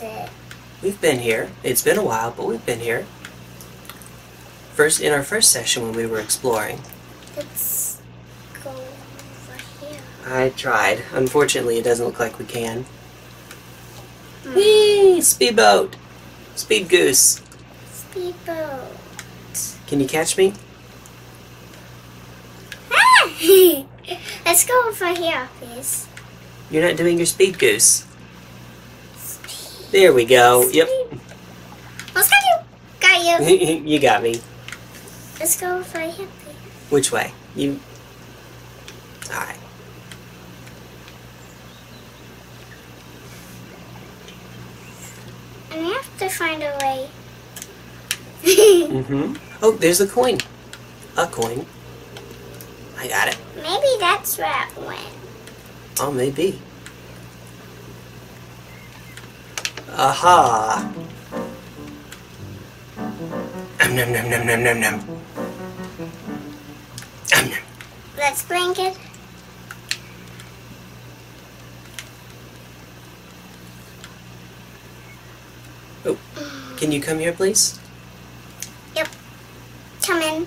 Where is it? We've been here. It's been a while, but we've been here. First, in our first session when we were exploring. Let's go over here. I tried. Unfortunately, it doesn't look like we can. Hmm. Whee! Speedboat! Speed goose. Speedboat. Can you catch me? Let's go over here, please. You're not doing your speed goose. There we go. Yep. Let's got you. Got you. you got me. Let's go here, please. Which way? You. Alright. And we have to find a way. Mm-hmm. Oh, there's a coin. A coin. I got it. Maybe that's where it went. Oh, maybe. Aha! Um, num, num, num, num, num, num. Um, num. Let's bring it. Oh, Can you come here, please? Yep. Come in.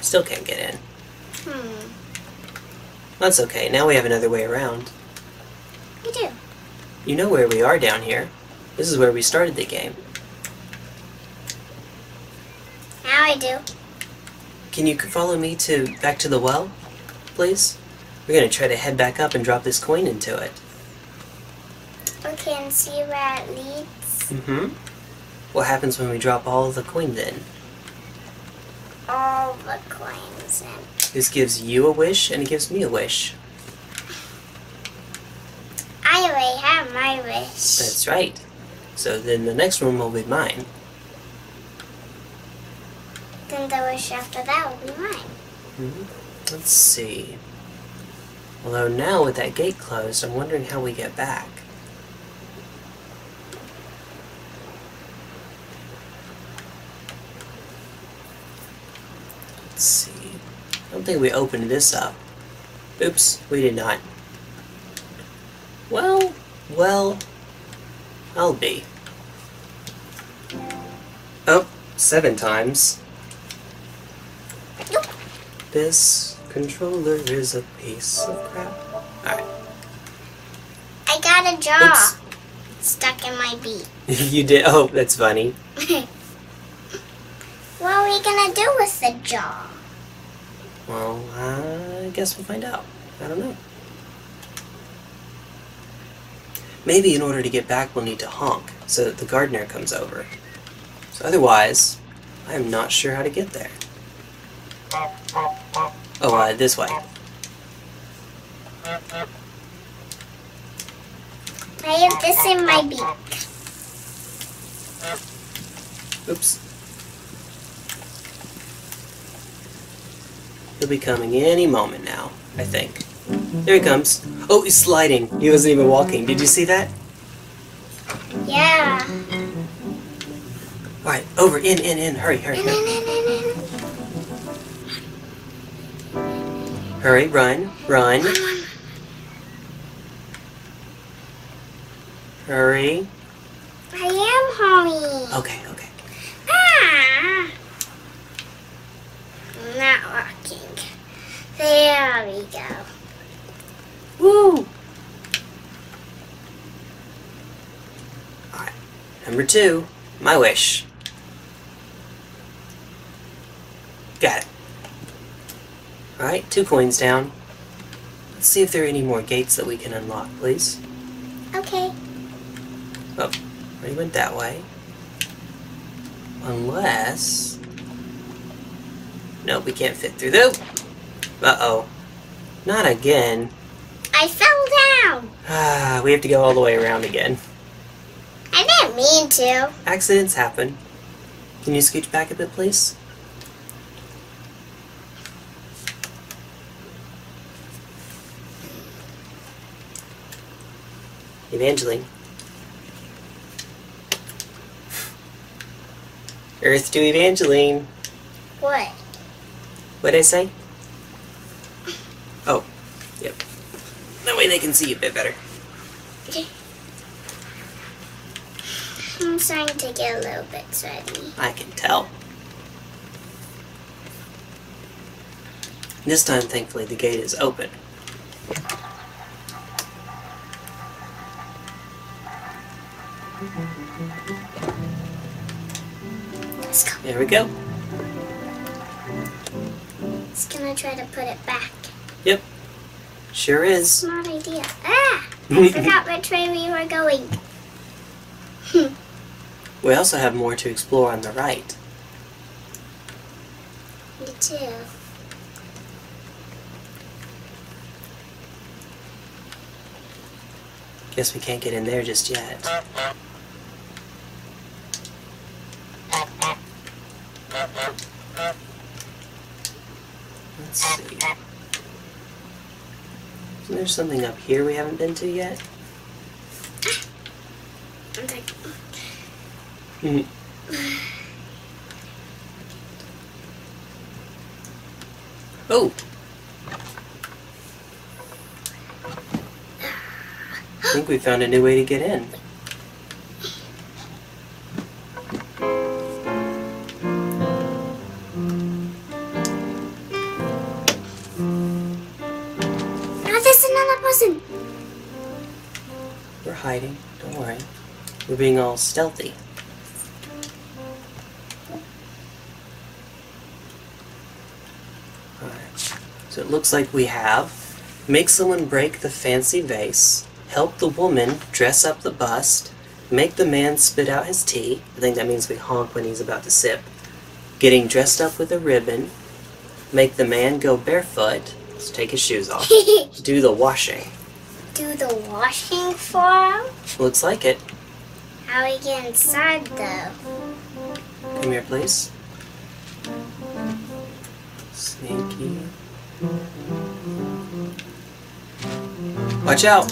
Still can't get in. Hmm. That's okay. Now we have another way around. We do. You know where we are down here. This is where we started the game. Now I do. Can you follow me to back to the well, please? We're gonna try to head back up and drop this coin into it. Okay, and see where it leads. Mm-hmm. What happens when we drop all the coins in? all the coins in. This gives you a wish, and it gives me a wish. I already have my wish. That's right. So then the next one will be mine. Then the wish after that will be mine. hmm Let's see. Although now with that gate closed, I'm wondering how we get back. Let's see. I don't think we opened this up. Oops, we did not. Well, well, I'll be. Oh, seven times. Nope. This controller is a piece of crap. Alright. I got a jaw Oops. stuck in my beak. you did. Oh, that's funny. what are we gonna do with the jaw? Well, I guess we'll find out. I don't know. Maybe in order to get back, we'll need to honk so that the gardener comes over. So otherwise, I am not sure how to get there. Oh, uh, this way. I have this in my beak. Oops. He'll be coming any moment now, I think. There he comes. Oh, he's sliding. He wasn't even walking. Did you see that? Yeah. Alright, over, in, in, in. Hurry, hurry, hurry. Hurry, run, run. Hurry. I am hurrying. Okay, okay. Ah! Not working. There we go. Woo! Alright, number two, my wish. Got it. Alright, two coins down. Let's see if there are any more gates that we can unlock, please. Okay. Oh, already went that way. Unless... Nope, we can't fit through. Nope! Uh-oh. Not again. I fell down. Ah, we have to go all the way around again. I didn't mean to. Accidents happen. Can you scooch back a bit, please? Evangeline. Earth to Evangeline. What? What'd I say? Oh, yep. That way they can see you a bit better. Okay. I'm starting to get a little bit sweaty. I can tell. This time, thankfully, the gate is open. Let's go. There we go. It's gonna try to put it back. Yep. Sure is. Smart idea. Ah! I forgot which way we were going. We also have more to explore on the right. Me too. Guess we can't get in there just yet. Let's see. Isn't there something up here we haven't been to yet? I'm like, Mhm. Oh! I think we found a new way to get in. Being all stealthy. Alright, so it looks like we have make someone break the fancy vase, help the woman dress up the bust, make the man spit out his tea. I think that means we honk when he's about to sip. getting dressed up with a ribbon, make the man go barefoot, let's take his shoes off, do the washing. Do the washing for him? Looks like it. How we get inside though? Come here, please. Sneaky. Watch out!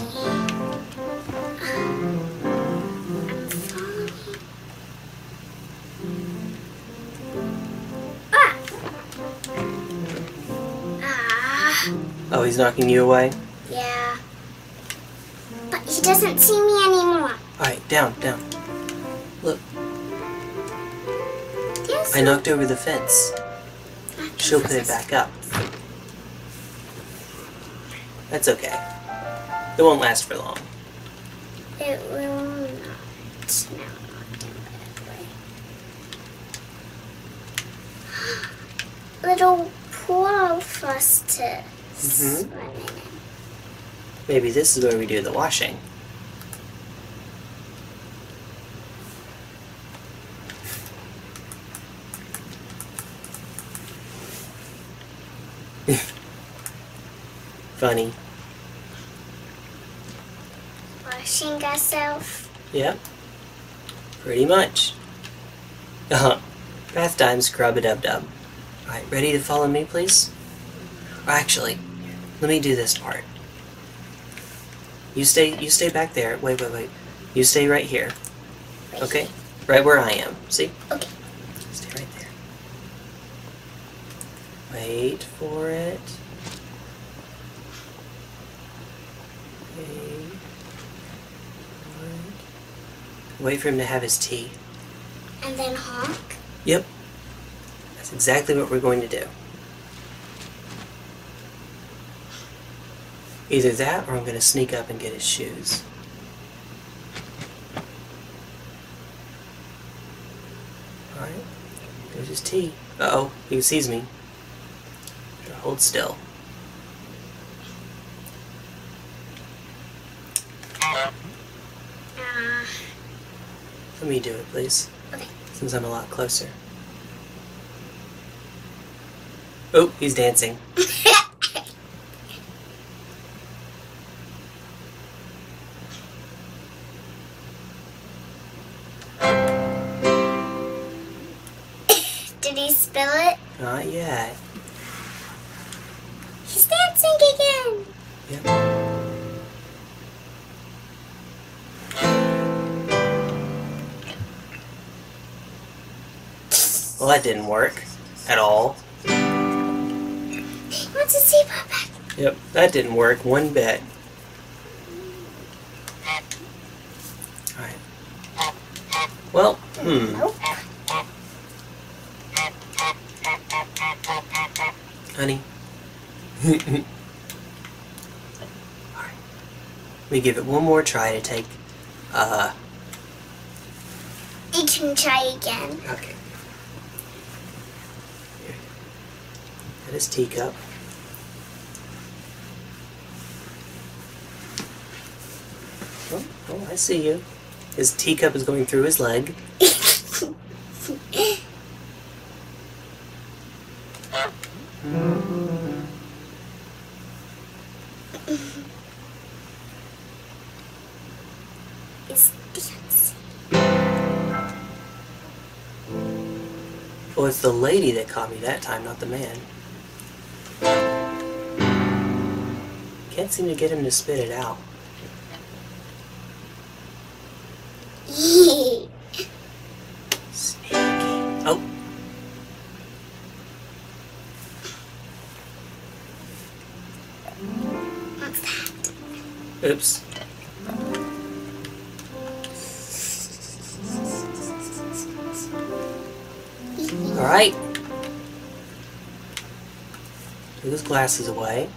Ah! Ah, Oh, he's knocking you away? yeah. But he doesn't see me anymore. Alright, down, down. Look, Yes. I knocked over the fence. She'll put it back up. That's okay. It won't last for long. It will not. No, not. Little pool for us to swim in. Maybe this is where we do the washing. Funny. Washing ourselves. Yep. Pretty much. Uh huh. Bath time, scrub a dub dub. Alright, ready to follow me, please? Or actually, let me do this part. You stay you stay back there. Wait, wait, wait. You stay right here. Okay? Right where I am. See? Okay. Stay right there. Wait for it. Wait for it. Wait for him to have his tea. And then honk. Yep. That's exactly what we're going to do. Either that or I'm going to sneak up and get his shoes. Alright. There's his tea. Uh oh, he sees me. Hold still. Uh, Let me do it, please. Okay. Since I'm a lot closer. Oh, he's dancing. Did he spill it? Not yet. That didn't work at all. He wants to see Papa. Yep, that didn't work one bit. Alright. Well, hmm. Nope. Honey. Alright. Me give it one more try to take, uh, You can try again. okay. Got his teacup. Oh, oh, I see you. His teacup is going through his leg. Well, oh, it's the lady that caught me that time, not the man. Can't seem to get him to spit it out. Sneaky. Oh, What's that? oops. Alright. Put his glasses away.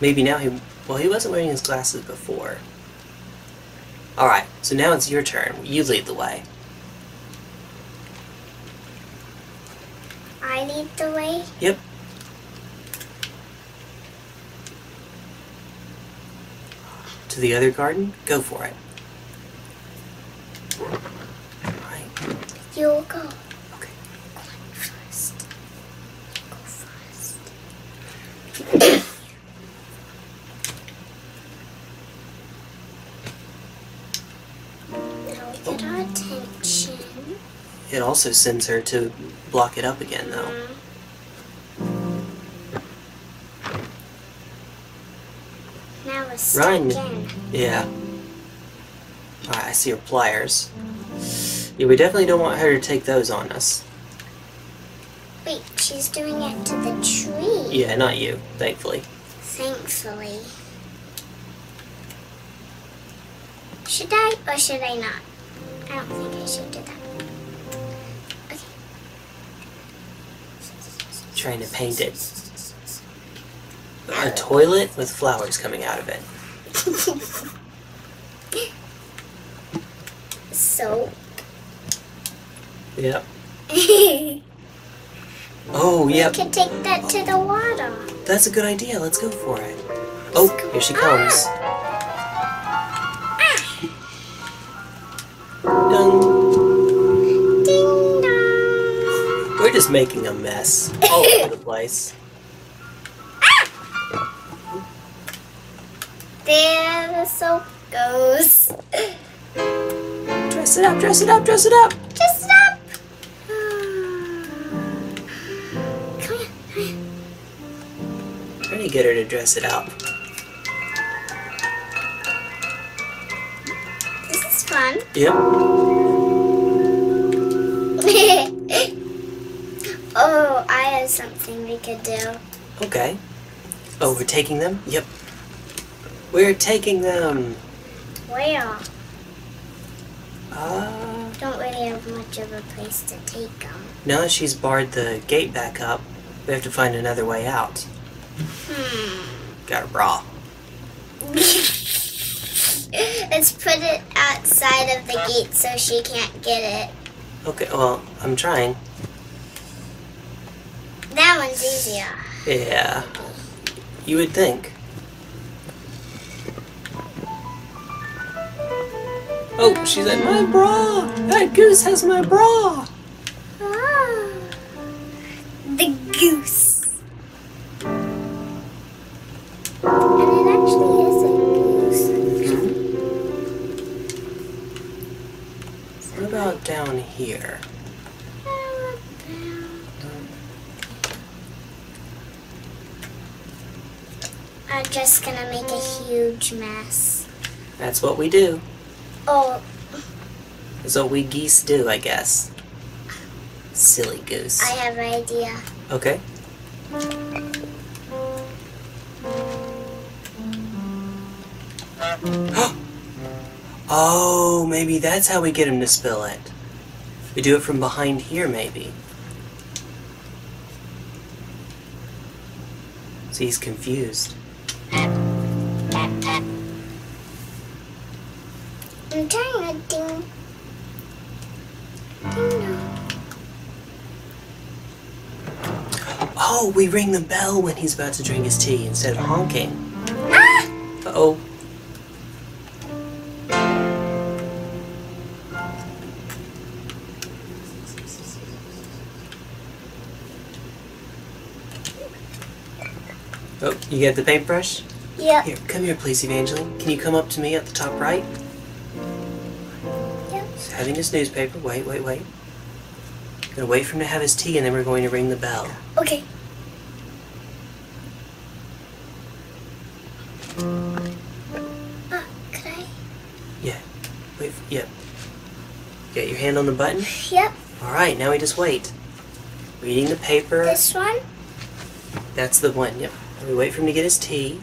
Maybe now he. Well, he wasn't wearing his glasses before. Alright, so now it's your turn. You lead the way. I lead the way. Yep. To the other garden? Go for it. Alright, You'll go also sends her to block it up again, though. Now stuck Run. in. Yeah. Alright, I see her pliers. Yeah, we definitely don't want her to take those on us. Wait, she's doing it to the tree. Yeah, not you, thankfully. Thankfully. Should I or should I not? I don't think I should do that. Trying to paint it. A toilet with flowers coming out of it. So. Yep. Oh, we Oh, yep. Can take that to the water. That's a good idea. Let's go for it. Oh, here she comes. Dun. Just making a mess all over the place. There the soap goes. Dress it up, dress it up, dress it up. Just stop. Come here. Come here. Trying to get her to dress it up. This is fun. Yep. Something we could do. Okay. Oh, we're taking them? Yep. We're taking them. Where? Uh, Don't really have much of a place to take them. now that she's barred the gate back up, we have to find another way out. Hmm. Got a bra. Let's put it outside of the gate so she can't get it. Okay, well, I'm trying. Easier. Yeah. You would think. Oh, she's like, my bra! That goose has my bra! Huge mess. That's what we do. Oh, That's what we geese do, I guess. Silly goose. I have an idea. Okay. oh, maybe that's how we get him to spill it. We do it from behind here, maybe. So he's confused. Trying to ding. Ding dong. Oh, we ring the bell when he's about to drink his tea instead of honking. Ah! Uh oh. Oh, you get the paintbrush? Yeah. Here, come here, please, Evangeline. Can you come up to me at the top right? Having his newspaper. Wait, wait, wait. Gonna wait for him to have his tea, and then we're going to ring the bell. Okay. Ah, could I? Yeah. Wait. For, yep. Got your hand on the button. Yep. All right. Now we just wait. Reading the paper. This one? That's the one. Yep. We wait for him to get his tea.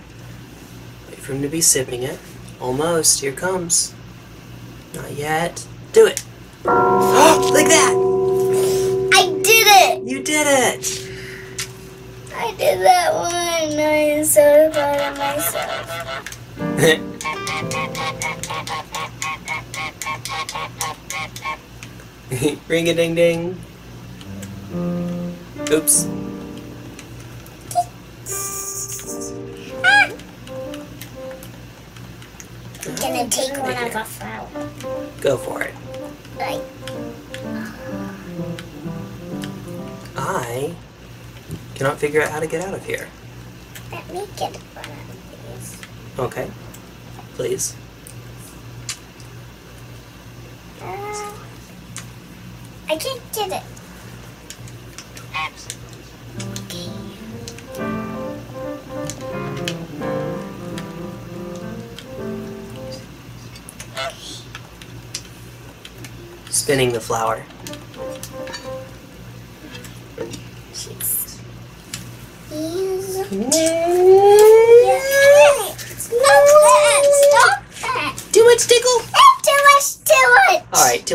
Wait for him to be sipping it. Almost. Here comes. Not yet. Do it. Like that. I did it! You did it. I did that one. I am so proud of myself. Ring a ding ding. Oops. I'm gonna take one of a flower. Go for it. Cannot figure out how to get out of here. let me get one of these. Okay. Please. Uh, I can't get it. Spinning the flower.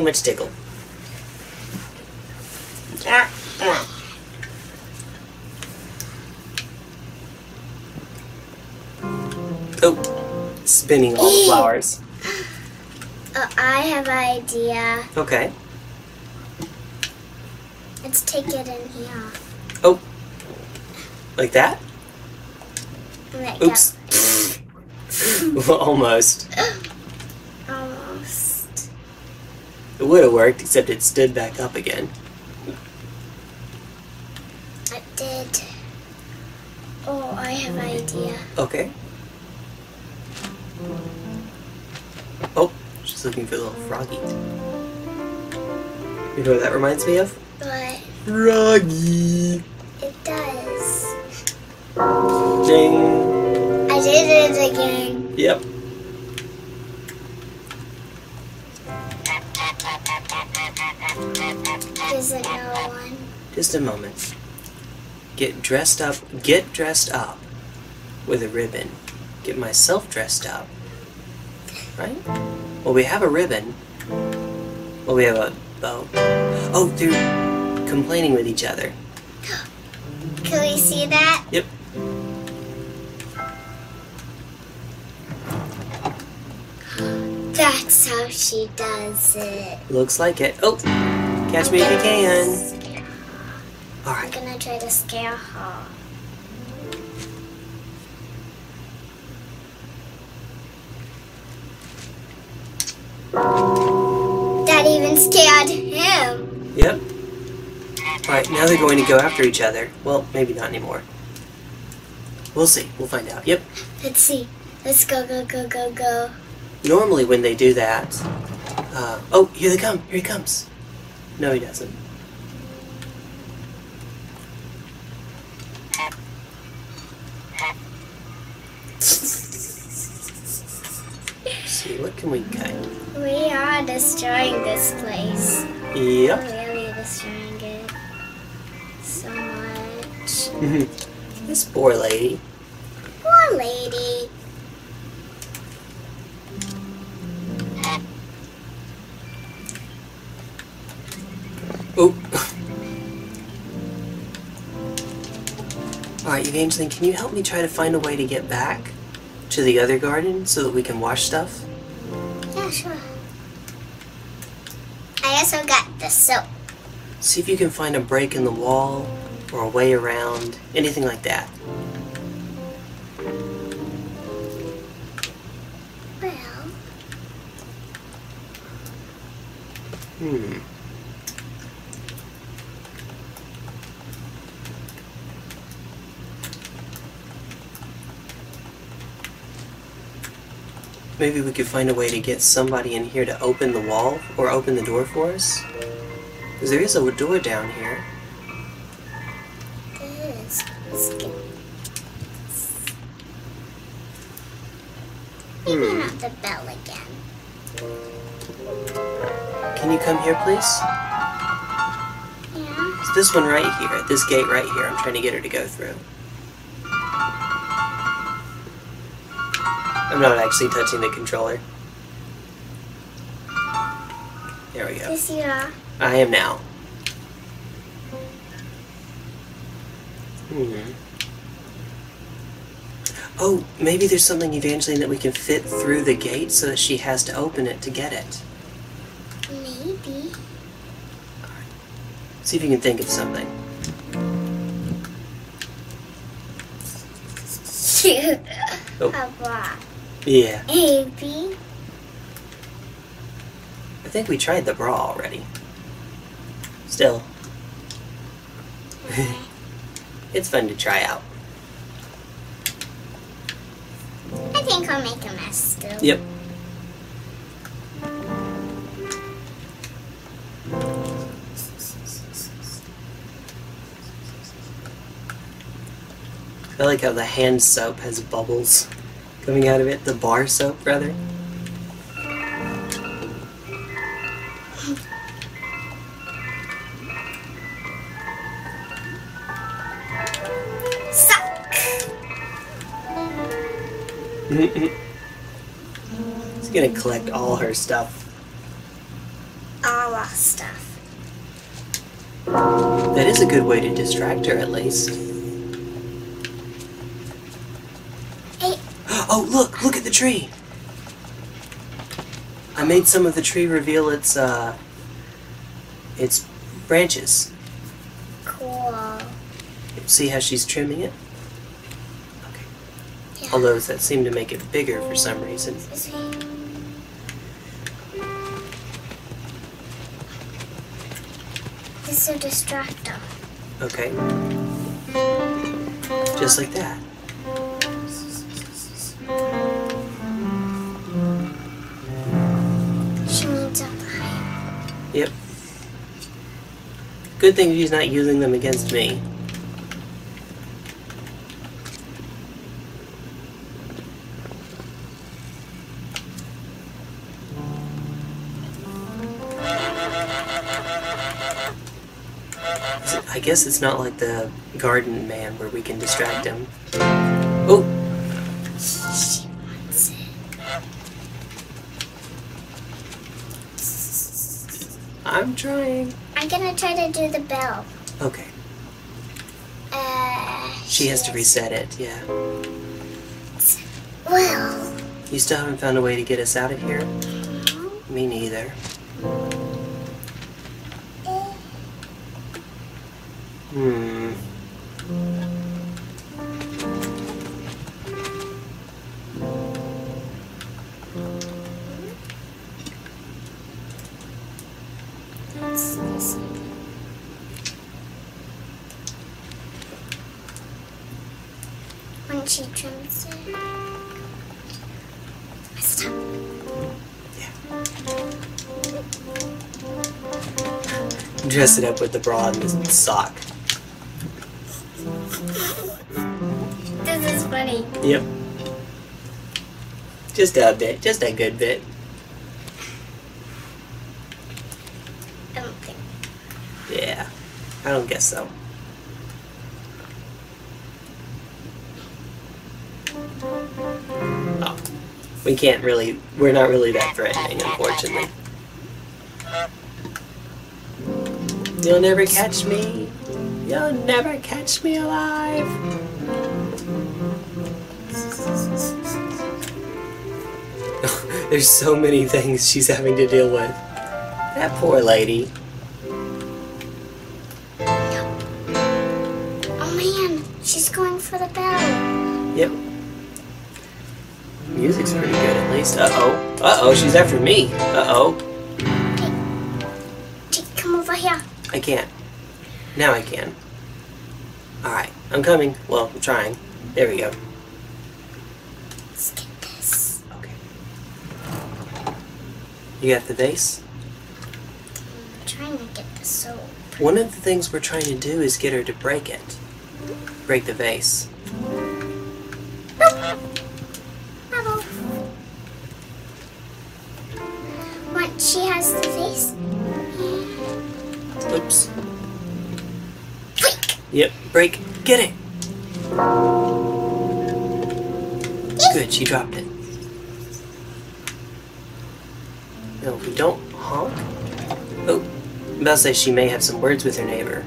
Much tickle. Ah, ah. Oh, spinning all the flowers. Oh, I have an idea. Okay. Let's take it in here. Oh, like that? Oops. Almost. Almost. It would have worked, except it stood back up again. I did. Oh, I have an idea. Okay. Oh, she's looking for the little froggy. You know what that reminds me of? But Froggy. Just a moment. Get dressed up. Get dressed up with a ribbon. Get myself dressed up. Right? Well, we have a ribbon. Well, we have a bow. Oh, they're complaining with each other. Can we see that? Yep. That's how she does it. Looks like it. Oh, catch me if you can. All I'm gonna try to scare her. That even scared him. Yep. All right. Now they're going to go after each other. Well, maybe not anymore. We'll see. We'll find out. Yep. Let's see. Let's go, go, go, go, go. Normally, when they do that, uh, oh, here they come. Here he comes. No, he doesn't. Let's see, what can we cut? We are destroying this place. Yep. We're really destroying it so much. Mm-hmm. this poor lady. Poor lady. Oh. Alright, Evangeline, can you help me try to find a way to get back to the other garden so that we can wash stuff? I also got the soap. See if you can find a break in the wall or a way around, anything like that. Well, Hmm. Maybe we could find a way to get somebody in here to open the wall or open the door for us? Because there is a door down here. this. Let's get. Maybe Hmm. not the bell again. Can you come here, please? Yeah. It's this one right here, this gate right here. I'm trying to get her to go through. I'm not actually touching the controller. There we go. Yes, you are. I am now. Hmm. Oh, maybe there's something, Evangeline, that we can fit through the gate so that she has to open it to get it. Maybe. See if you can think of something. Oh. How about yeah. Maybe. I think we tried the bra already. Still. it's fun to try out. I think I'll make a mess still. Yep. I like how the hand soap has bubbles coming out of it. The bar soap, rather. Suck. He's gonna collect all her stuff. All our stuff. That is a good way to distract her, at least. Oh, look! Look at the tree! I made some of the tree reveal its, uh, its branches. cool. See how she's trimming it? Okay. Yeah. Although that seemed to make it bigger for some reason. This is a distractor. Okay. Just like that. Yep. Good thing she's not using them against me. I guess it's not like the garden man where we can distract him. Oh, I'm trying. I'm gonna try to do the bell. Okay. Uh, She has to reset it, yeah. Well, You still haven't found a way to get us out of here? Me neither. Hmm. It up with the bra and the sock. This is funny. Yep. Just a bit. Just a good bit. I don't think. Yeah. I don't guess so. Oh. We can't really. We're not really that threatening, unfortunately. You'll never catch me. You'll never catch me alive. There's so many things she's having to deal with. That poor lady. Oh man, she's going for the bell. Yep. Music's pretty good at least. Uh oh. Uh oh, she's after me. Uh can't. Now I can. Alright, I'm coming. Well, I'm trying. There we go. Let's get this. Okay. You got the vase? I'm trying to get the soap. One of the things we're trying to do is get her to break it. Break the vase. Break. Get it! Good, she dropped it. If we don't honk. Oh, I'm about to say she may have some words with her neighbor.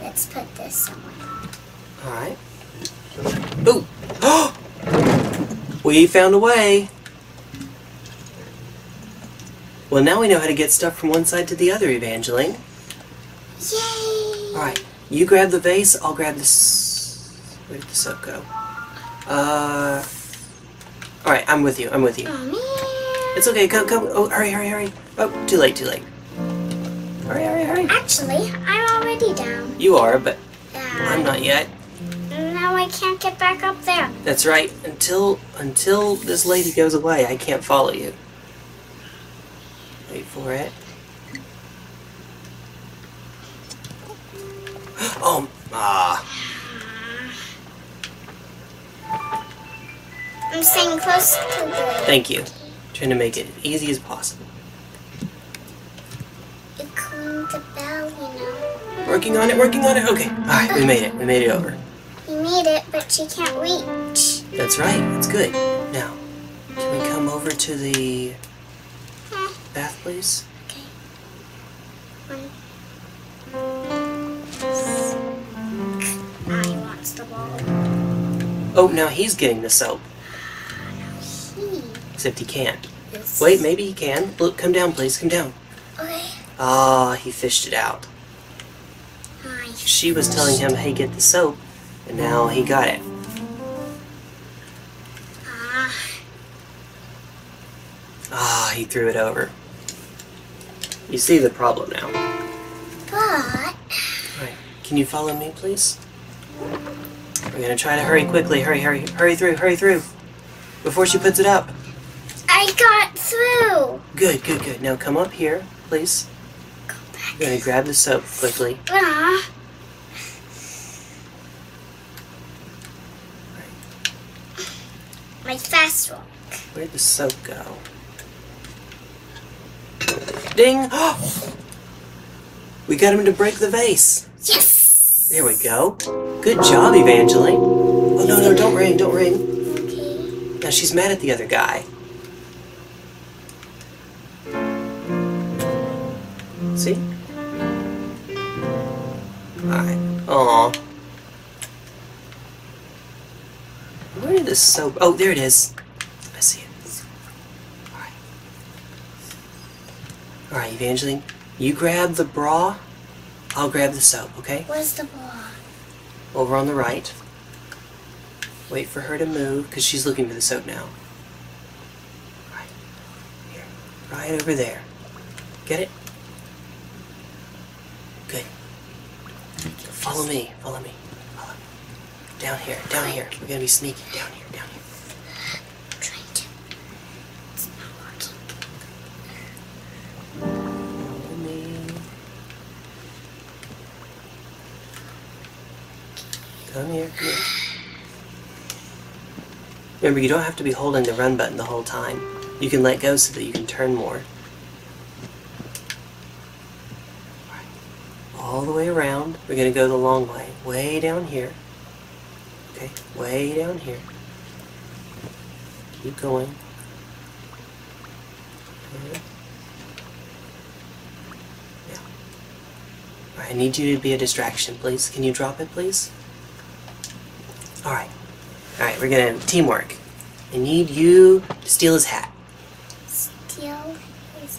Let's put this somewhere. Alright. Ooh! we found a way! Well, now we know how to get stuff from one side to the other, Evangeline. Yay! Alright, you grab the vase, I'll grab this. Where did the soap go? Uh. Alright, I'm with you. I'm with you. Oh. It's okay. Go, go. Oh, hurry, hurry, hurry. Oh, too late, too late. Hurry, hurry, hurry. Actually, I'm already down. You are, but. I'm not yet. Now I can't get back up there. That's right. Until until this lady goes away, I can't follow you. Wait for it. Oh, ah. I'm staying close to the. Thank you. Trying to make it as easy as possible. You clean the bell, you know. Working on it, working on it. Okay. Alright, we made it. We made it over. We made it, but she can't reach. That's right. That's good. Now, can we come over to the bath, please? okay. One. I wants the ball. Oh, now he's getting the soap. Except he can't. is. Wait, maybe he can. Look, come down, please. Come down. Okay. Ah, he fished it out. She was telling him, hey, get the soap. And now he got it. Ah, Ah, he threw it over. You see the problem now. but Right. Can you follow me, please? We're gonna try to hurry quickly. Hurry, hurry, hurry through, hurry through. Before she puts it up. I got through. Good, good, good. Now come up here, please. Go back. We're gonna grab the soap quickly. Ah. My fast walk. Where'd the soap go? Ding! we got him to break the vase. Yes. There we go. Good job, Evangeline. Oh, no, no, don't ring, don't ring. Okay. Now she's mad at the other guy. See? Alright. Aw. Where did this soap? Oh, there it is. I see it. Alright. Alright, Evangeline. You grab the bra. I'll grab the soap, okay? Where's the bra? Over on the right. Wait for her to move, because she's looking for the soap now. Right. Here. Right over there. Get it? Good. Follow me. Follow me. Follow me. Down here. Down here. We're gonna be sneaky. Down here. Down here. I'm trying to. It's not working. Follow me. Come here. Come here. Remember, you don't have to be holding the run button the whole time. You can let go so that you can turn more. All the way around. We're going to go the long way. Way down here. Okay, way down here. Keep going. Good. Yeah. I need you to be a distraction, please. Can you drop it, please? Alright. Alright, we're gonna teamwork. I need you to steal his hat. Steal his.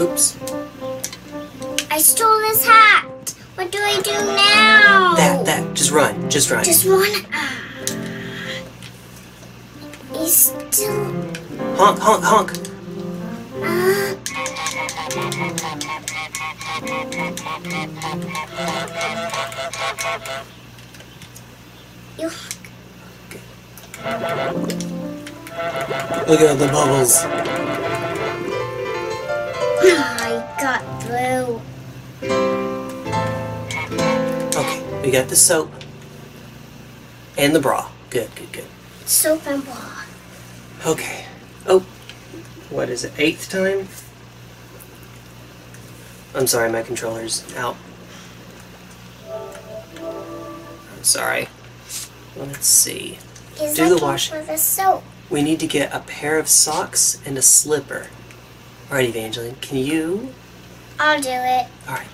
Oops. I stole his hat. What do I do now? That, that. Just run. Just run. Just. Ah. He's still. Honk, honk, honk. Ah. You. Look at the bubbles. I got blue. Okay, we got the soap. And the bra. Good, good, good. Soap and bra. Okay. Oh, what is it? Eighth time? I'm sorry, my controller's out. I'm sorry. Let's see. He's Do the looking wash- for the soap. We need to get a pair of socks and a slipper. Alright, Evangeline, can you? I'll do it. Alright.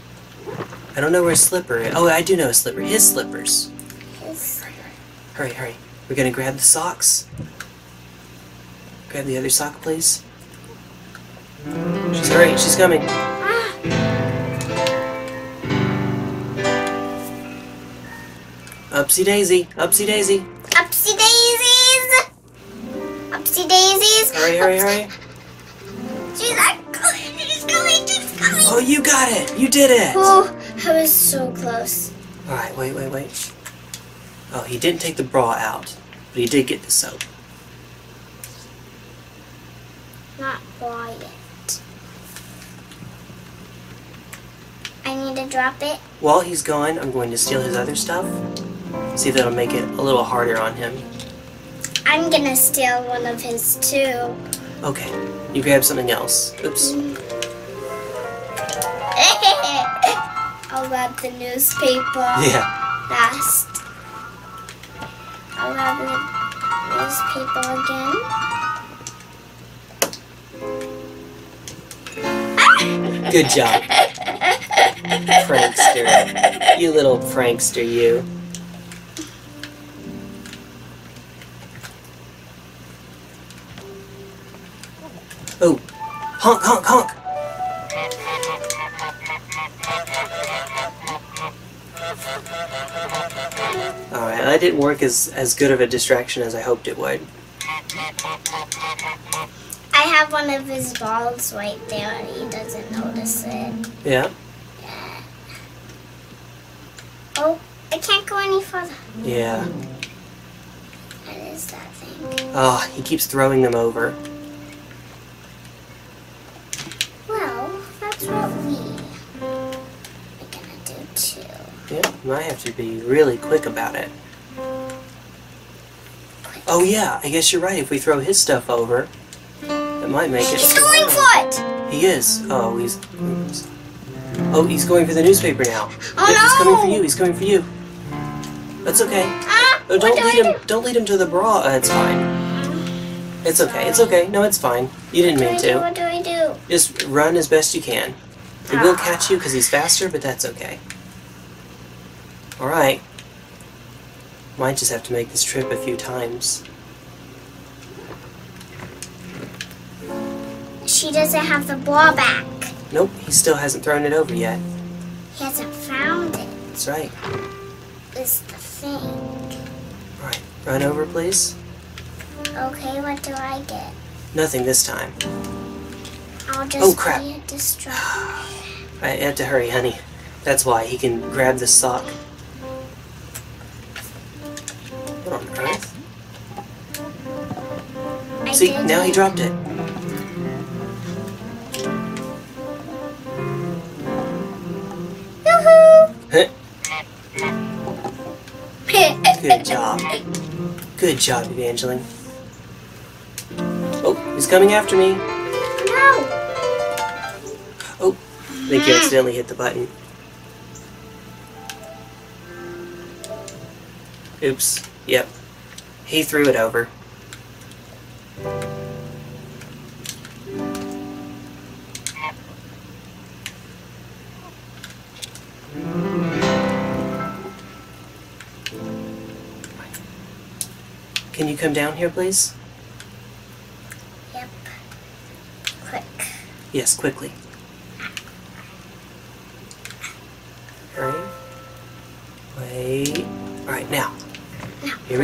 I don't know where Slipper is. Oh, I do know Slipper. His slippers. His. Hurry, hurry, hurry. We're gonna grab the socks. Grab the other sock, please. She's hurry, she's coming. Ah. Upsy daisy, upsy daisy. Upsy daisies! Upsy daisies! Hurry, hurry, Upsy hurry. She's not going! She's coming! She's coming! Oh, you got it. You did it. Oh, I was so close. Alright, wait, wait, wait. Oh, he didn't take the bra out, but he did get the soap. Not quiet. I need to drop it. While he's gone, I'm going to steal his other stuff. See if that'll make it a little harder on him. I'm gonna steal one of his too. Okay, you grab something else. Oops. I'll grab the newspaper Yeah. last. I'll grab the newspaper again. Good job. Prankster. You little prankster, you. Oh, honk, honk, honk. Alright, that didn't work as, as good of a distraction as I hoped it would. I have one of his balls right there and he doesn't notice it. Yeah? Oh, I can't go any further. Yeah. What is that thing? Ah, he keeps throwing them over. That's what we are gonna do too. Yeah, I have to be really quick about it. Oh yeah, I guess you're right. If we throw his stuff over, it might make it. He's going for it! He is. Oh, he's. Oh, he's going for the newspaper now. Oh, Yep, He's coming for you. He's coming for you. That's okay. Ah, don't do lead him. Don't lead him to the bra. Uh, it's fine. It's okay. It's okay. No, it's fine. You didn't do? mean do do? to. What do I do? Just run as best you can. He will ah. catch you because he's faster, but that's okay. Alright. Might just have to make this trip a few times. She doesn't have the ball back. Nope, he still hasn't thrown it over yet. He hasn't found it. That's right. It's the thing. Alright, run over, please. Okay, what do I get? Nothing this time. I'll just Oh, crap. be. I had to hurry, honey. That's why he can grab the sock. What on earth? I See, now he dropped it. Good job. Good job, Evangeline. Oh, he's coming after me. I think you accidentally hit the button. Oops. Yep. He threw it over. Can you come down here, please? Yep. Quick. Yes, quickly.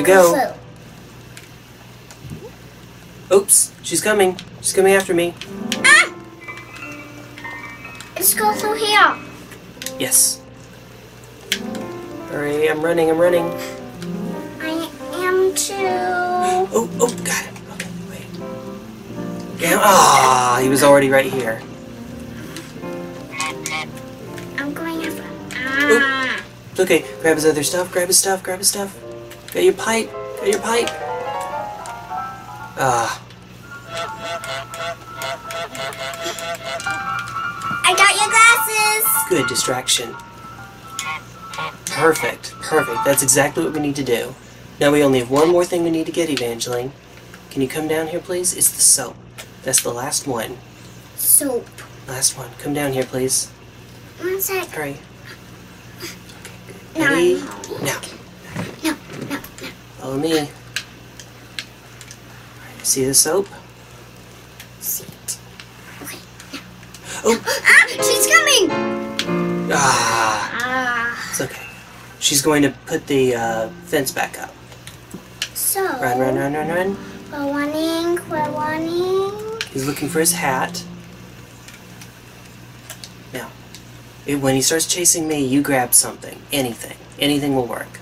We go. Oops, she's coming. She's coming after me. Ah! Let's go through here. Yes. Hurry, I'm running, I'm running. I am too. Oh, oh, got it. Okay, wait. Down. Ah, he was already right here. I'm going after. Ah. It's okay. Grab his other stuff, grab his stuff, grab his stuff. Got your pipe, Get your pipe. Ah, I got your glasses. good distraction. Perfect, perfect. That's exactly what we need to do. Now we only have one more thing we need to get, Evangeline. Can you come down here, please? It's the soap. That's the last one. Soap. Last one. Come down here, please. One sec. Hurry. No, Ready? no, Now. no, no, no. Follow me. See the soap? See it. Oh! Ah, she's coming. Ah! Ah. It's okay. She's going to put the uh, fence back up. So, Run, run, run, run, run. we're running, we're running. He's looking for his hat. Now, when he starts chasing me, you grab something. Anything. Anything will work.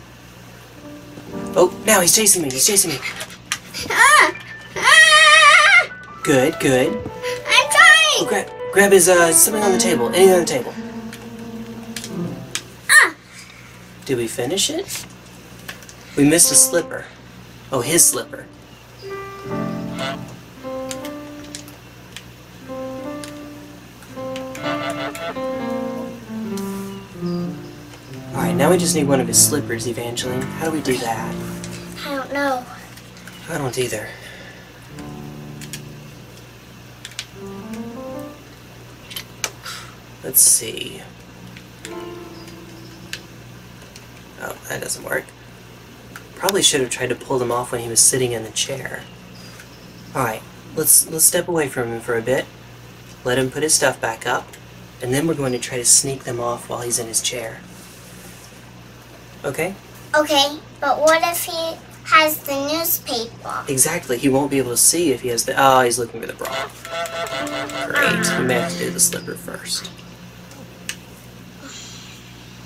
Oh, now he's chasing me. He's chasing me. Ah! Ah! Good, good. I'm trying. Oh, grab, grab his, uh, something on the table. Anything on the table. Ah! Did we finish it? We missed a slipper. Oh, his slipper. Now we just need one of his slippers, Evangeline. How do we do that? I don't know. I don't either. Let's see. Oh, that doesn't work. Probably should have tried to pull them off when he was sitting in the chair. Alright, let's let's step away from him for a bit. Let him put his stuff back up, and then we're going to try to sneak them off while he's in his chair. Okay? Okay, but what if he has the newspaper? Exactly. He won't be able to see if he has the. Oh, he's looking for the bra. Great. We may have to do the slipper first.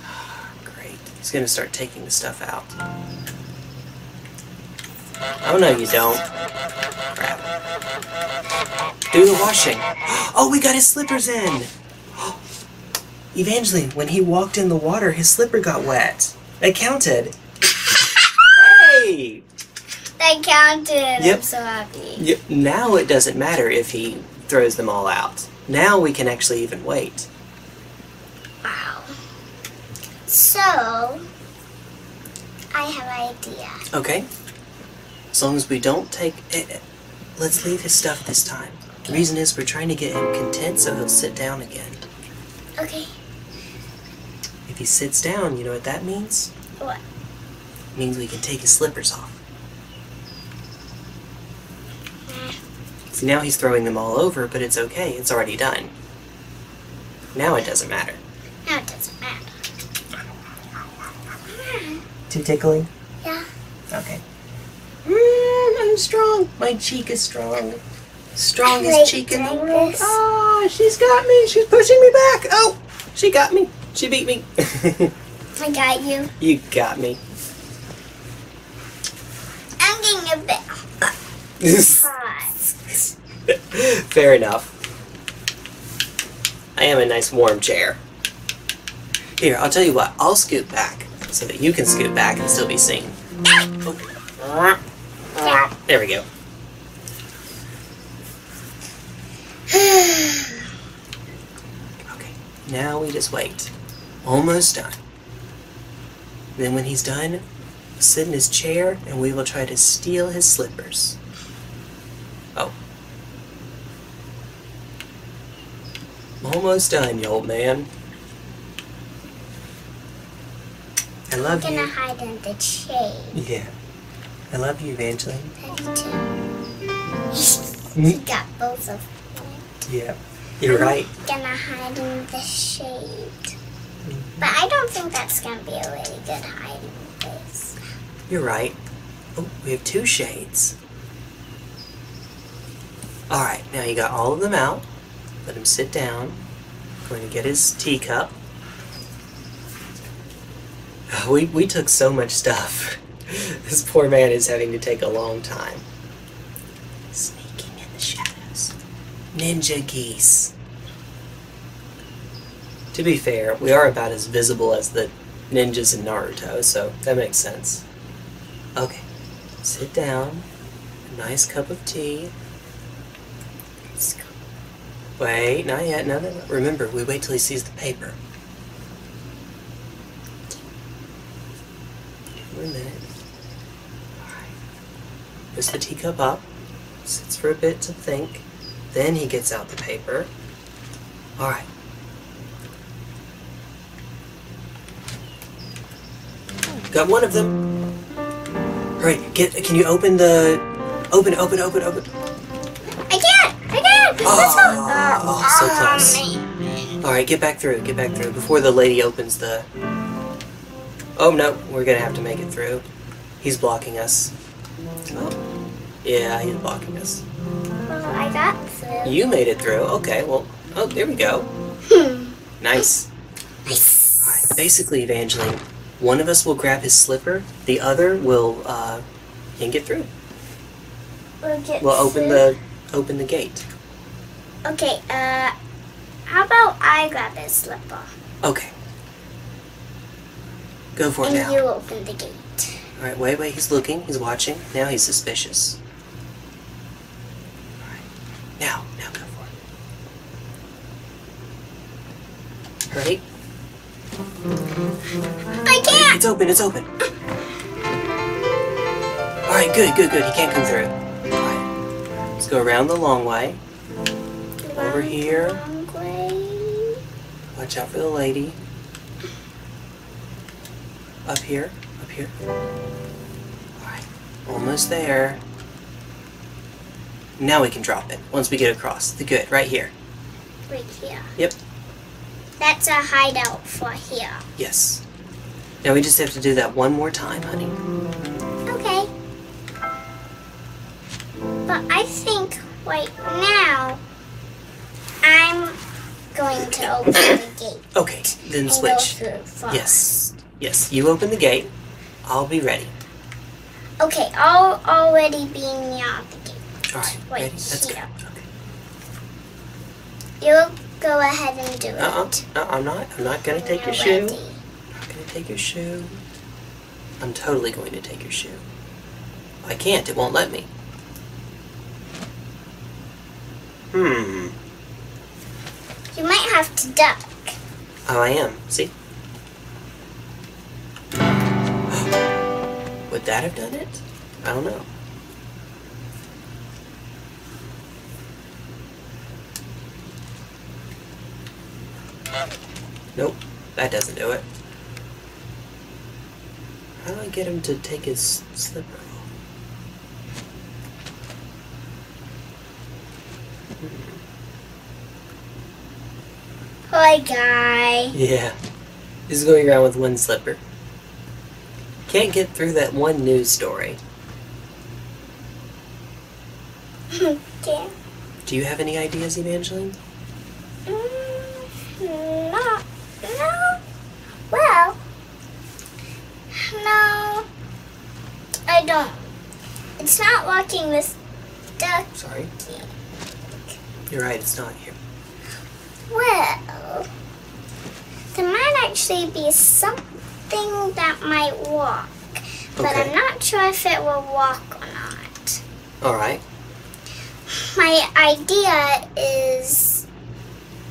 Great. He's gonna start taking the stuff out. Oh no, you don't. Crap. Do the washing. Oh, we got his slippers in. Evangeline, when he walked in the water, his slipper got wet. It counted. Hey! That counted. Yep. I'm so happy. Yep. Now it doesn't matter if he throws them all out. Now we can actually even wait. Wow. So, I have an idea. Okay? As long as we don't take it. Let's leave his stuff this time. The reason is we're trying to get him content so he'll sit down again. Okay. If he sits down, you know what that means? What? It means we can take his slippers off. Hmm. See, now he's throwing them all over, but it's okay. It's already done. Now it doesn't matter. Now it doesn't matter. Hmm. Too tickling? Yeah. Okay. Mm, I'm strong. My cheek is strong. Strongest cheek in the world. this? Oh, she's got me. She's pushing me back. Oh, she got me. She beat me. I got you. you got me. I'm getting a bit hot. Fair enough. I am a nice warm chair. Here, I'll tell you what. I'll scoot back so that you can scoot back and still be seen. There we go. Okay, now we just wait. Almost done. Then when he's done, sit in his chair and we will try to steal his slippers. Oh. Almost done, you old man. I love I'm gonna you. hide in the shade. Yeah. I love you, Evangeline. He got both of them. Yeah. You're right. Gonna hide in the shade. But I don't think that's gonna be a really good hiding place. You're right. Oh, we have two shades. Alright, now you got all of them out. Let him sit down. Going to get his teacup. We, we took so much stuff. This poor man is having to take a long time. Sneaking in the shadows. Ninja geese. To be fair, we are about as visible as the ninjas in Naruto, so that makes sense. Okay, sit down. Nice cup of tea. Wait, not yet. Remember, we wait till he sees the paper. Give a minute. Alright. Puts the teacup up. Sits for a bit to think. Then he gets out the paper. Alright. Got one of them. Alright, get can you open the open open open open I can't! I can't! Let's go! Oh, so ah, close. Alright, get back through, get back through before the lady opens the Oh no, we're gonna have to make it through. He's blocking us. Oh. Yeah, he's blocking us. Well, I got through. You made it through. Okay, well, oh, there we go. Hmm. Nice. Nice. Alright, basically, Evangeline, one of us will grab his slipper, the other will, uh, can get through. We'll get We'll open through. the, open the gate. Okay, uh, how about I grab his slipper Okay. Go for it and now. you open the gate? Alright, wait, wait, he's looking, he's watching. Now he's suspicious. Alright, now, now go for it. Hurry. I can't. It's open, it's open. Alright, good, good, good. He can't come through. Alright. Let's go around the long way. Over here. Watch out for the lady. Up here, up here. Alright, almost there. Now we can drop it once we get across. The good, right here. Right here. Yep. That's a hideout for here. Yes. Now we just have to do that one more time, honey. Okay. But I think right now I'm going to open the gate Okay, then switch. Yes. Yes, you open the gate. I'll be ready. Okay, I'll already be near the gate. Alright, Wait, ready? That's good. here. Okay. You go ahead and do Uh-uh. it. No, I'm not. I'm not gonna take your You're shoe. ready. I'm not gonna take your shoe. I'm totally going to take your shoe. I can't. It won't let me. Hmm. You might have to duck. Oh, I am. See? Would that have done it? I don't know. Nope, that doesn't do it. How do I get him to take his slipper off? Hi, guy. Yeah. He's going around with one slipper. Can't get through that one news story. Okay. Do you have any ideas, Evangeline? Mm, no. No. Well, no. I don't. It's not walking this duck. Sorry. You're right, it's not here. Well, there might actually be something that might walk, but Okay. I'm not sure if it will walk or not. Alright. My idea is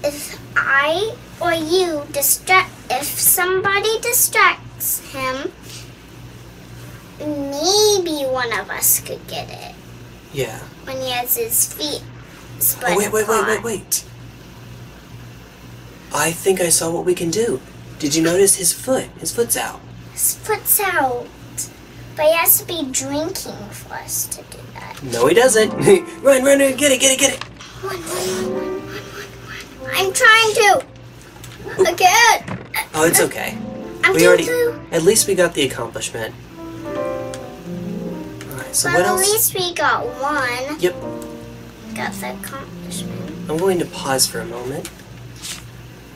if I or you distract, if somebody distracts him, maybe one of us could get it Yeah. when he has his feet Oh, wait, wait, wait, wait, wait. I think I saw what we can do. Did you notice his foot? His foot's out. His foot's out, but he has to be drinking for us to do that. No, he doesn't. run, run, run, get it, get it, get it. One, one, one. I'm trying to. Can't. Oh, it's okay. I'm We already, at least we got the accomplishment. Alright, so Well, what at else? least we got one. Yep, Got the accomplishment. I'm going to pause for a moment.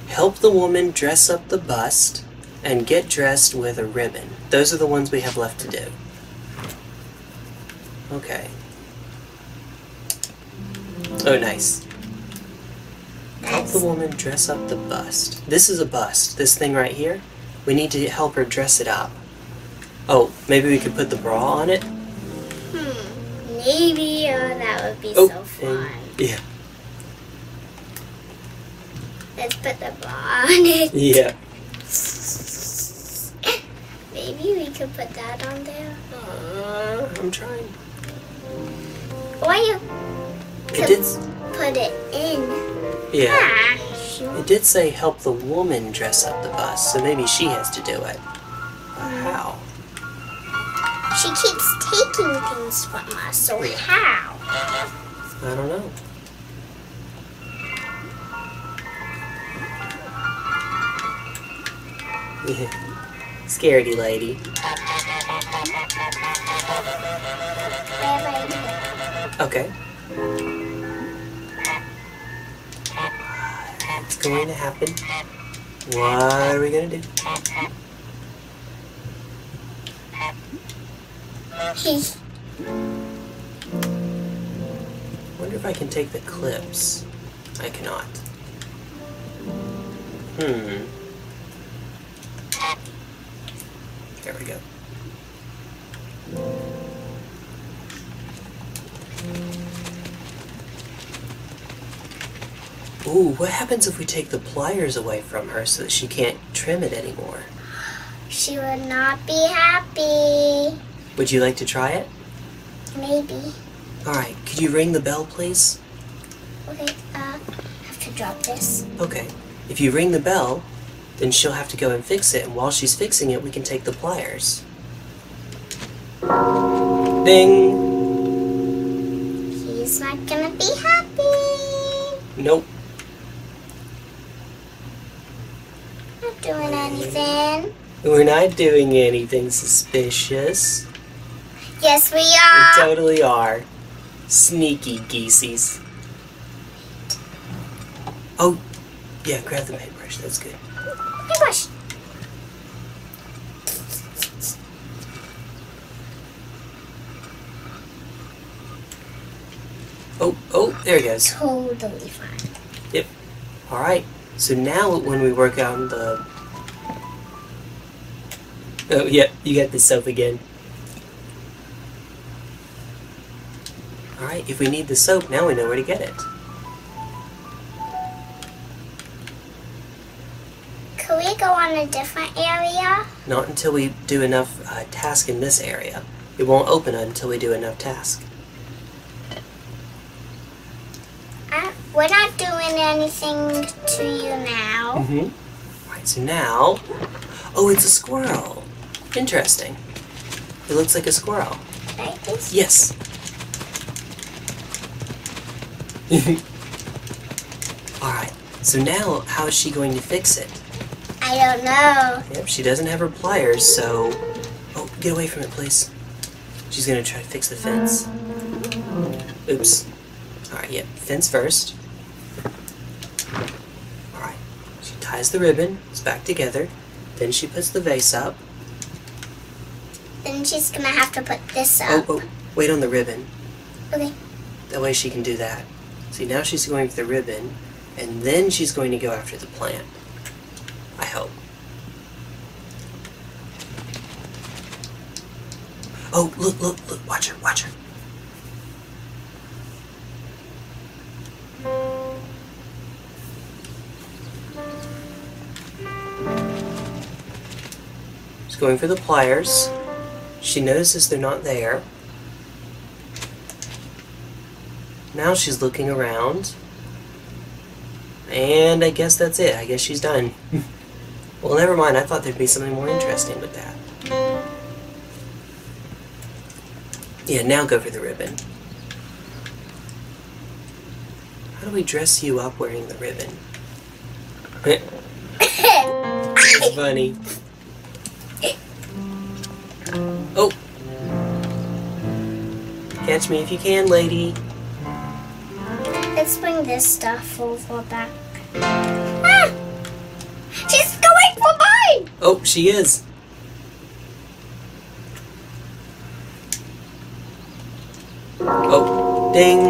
Help the woman dress up the bust and get dressed with a ribbon. Those are the ones we have left to do. Okay. Oh, nice. Help the woman dress up the bust. This is a bust. This thing right here. We need to help her dress it up. Oh, maybe we could put the bra on it? hmm. Maybe oh, that would be Oh, so fun. and- yeah. Let's put the bra on it. Yeah. Maybe we could put that on there. Uh, I'm trying. Or you It did. put it in. Yeah. Ah. It did say help the woman dress up the bus, so maybe she has to do it. But how? She keeps taking things from us, so how? I don't know. Yeah. Scaredy lady. Okay. It's going to happen. What are we gonna do? do. wonder if I can take the clips. I cannot. Hmm. There we go. Ooh, what happens if we take the pliers away from her so that she can't trim it anymore? she would not be happy. Would you like to try it? Maybe. Alright, could you ring the bell, please? Okay, uh, I have to drop this. Okay. If you ring the bell, then she'll have to go and fix it, and while she's fixing it, we can take the pliers. Ding! He's not gonna be happy. Nope. Not doing anything. We're not doing anything suspicious. Yes, we are. We totally are. Sneaky geesies. Oh, yeah, grab the paintbrush. That's good. Paintbrush. Oh, oh, there it goes. Totally fine. Yep. Alright, so now when we work on the. Oh, yeah, you got the soap again. Alright, if we need the soap, now we know where to get it. Could we go on a different area? Not until we do enough uh, task in this area. It won't open until we do enough task. Uh, we're not doing anything to you now. Mm-hmm. Alright, so now. Oh, it's a squirrel. Interesting. It looks like a squirrel. Right? This? Yes. Alright, so now how is she going to fix it? I don't know. Yep, she doesn't have her pliers, so. Oh, get away from it, please. She's gonna try to fix the fence. Oops. Alright, yep, fence first. Ties the ribbon, it's back together. Then she puts the vase up. Then she's gonna have to put this Oh, up. oh, wait on the ribbon. Okay. That way she can do that. See, now she's going for the ribbon, and then she's going to go after the plant. I hope. Oh, look, look, look, watch her, watch her. She's going for the pliers. She notices they're not there. Now she's looking around. And I guess that's it. I guess she's done. well, never mind. I thought there'd be something more interesting with that. Yeah, now go for the ribbon. How do we dress you up wearing the ribbon? It's funny. Catch me if you can, lady. Let's bring this stuff over back. Ah! She's going for mine! Oh, she is. Oh, ding.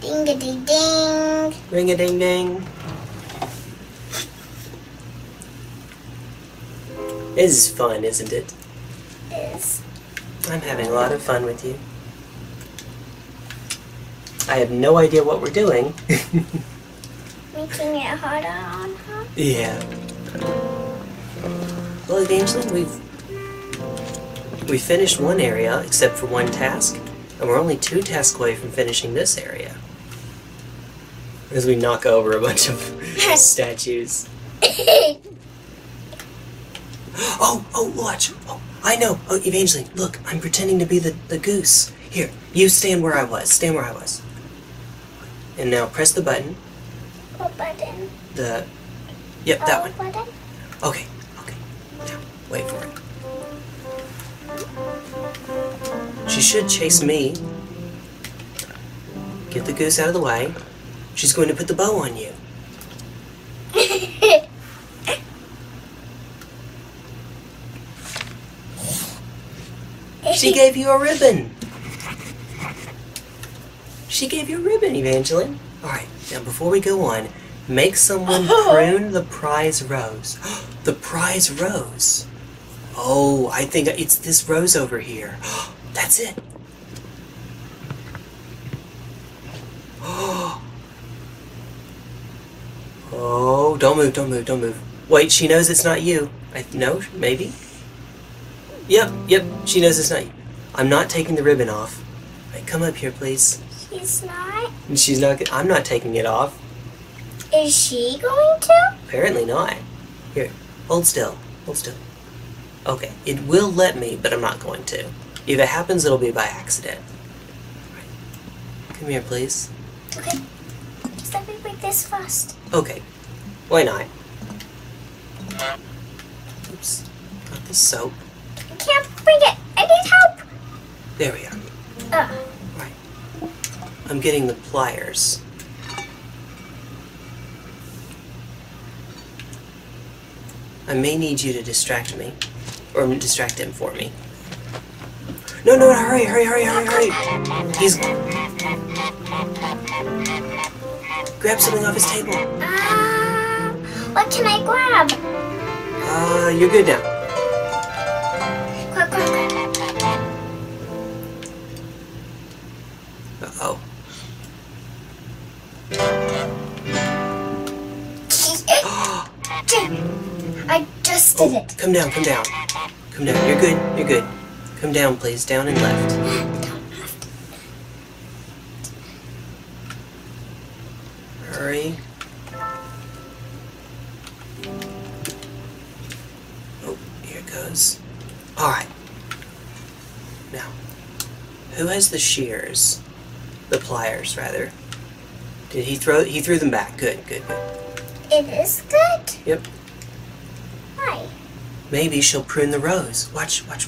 Ding a ding. Ding. Ring a ding ding. This is fun, isn't it? I'm having a lot of fun with you. I have no idea what we're doing. making it harder on her. yeah. Well, Evangeline, we've we finished one area except for one task, and we're only two tasks away from finishing this area. As we knock over a bunch of statues. Oh, oh, watch. Oh, I know. Oh, Evangeline, look, I'm pretending to be the, the goose. Here, you stand where I was. Stand where I was. And now press the button. what button? The Yep, that Oh, one. button. Okay, okay. Now, wait for it. She should chase me. Get the goose out of the way. She's going to put the bow on you. She gave you a ribbon. She gave you a ribbon, Evangeline. Alright, now before we go on, make someone prune the prize rose. the prize rose. Oh, I think it's this rose over here. That's it. Oh, don't move, don't move, don't move. Wait, she knows it's not you. I no, maybe. Yep, yep, she knows it's not you. I'm not taking the ribbon off. Right, come up here, please. She's not. And she's not. I'm not taking it off. Is she going to? Apparently not. Here, hold still. Hold still. Okay, it will let me, but I'm not going to. If it happens, it'll be by accident. Right. Come here, please. Okay. Just let me break this first. Okay. Why not? Oops. Got the soap. I can't bring it. I need help. There we are. Ugh. Right. I'm getting the pliers. I may need you to distract me. Or distract him for me. No, no, hurry, hurry, hurry, hurry, hurry! He's. Grab something off his table. Um, what can I grab? Uh, you're good now. Quick, quick, quick. Come down, come down. Come down. You're good, you're good. Come down, please. Down and left. Hurry. Oh, here it goes. Alright. Now, who has the shears? The pliers, rather. Did he throw he threw them back. Good, good, good. It is good. Yep. Maybe she'll prune the rose. Watch, watch.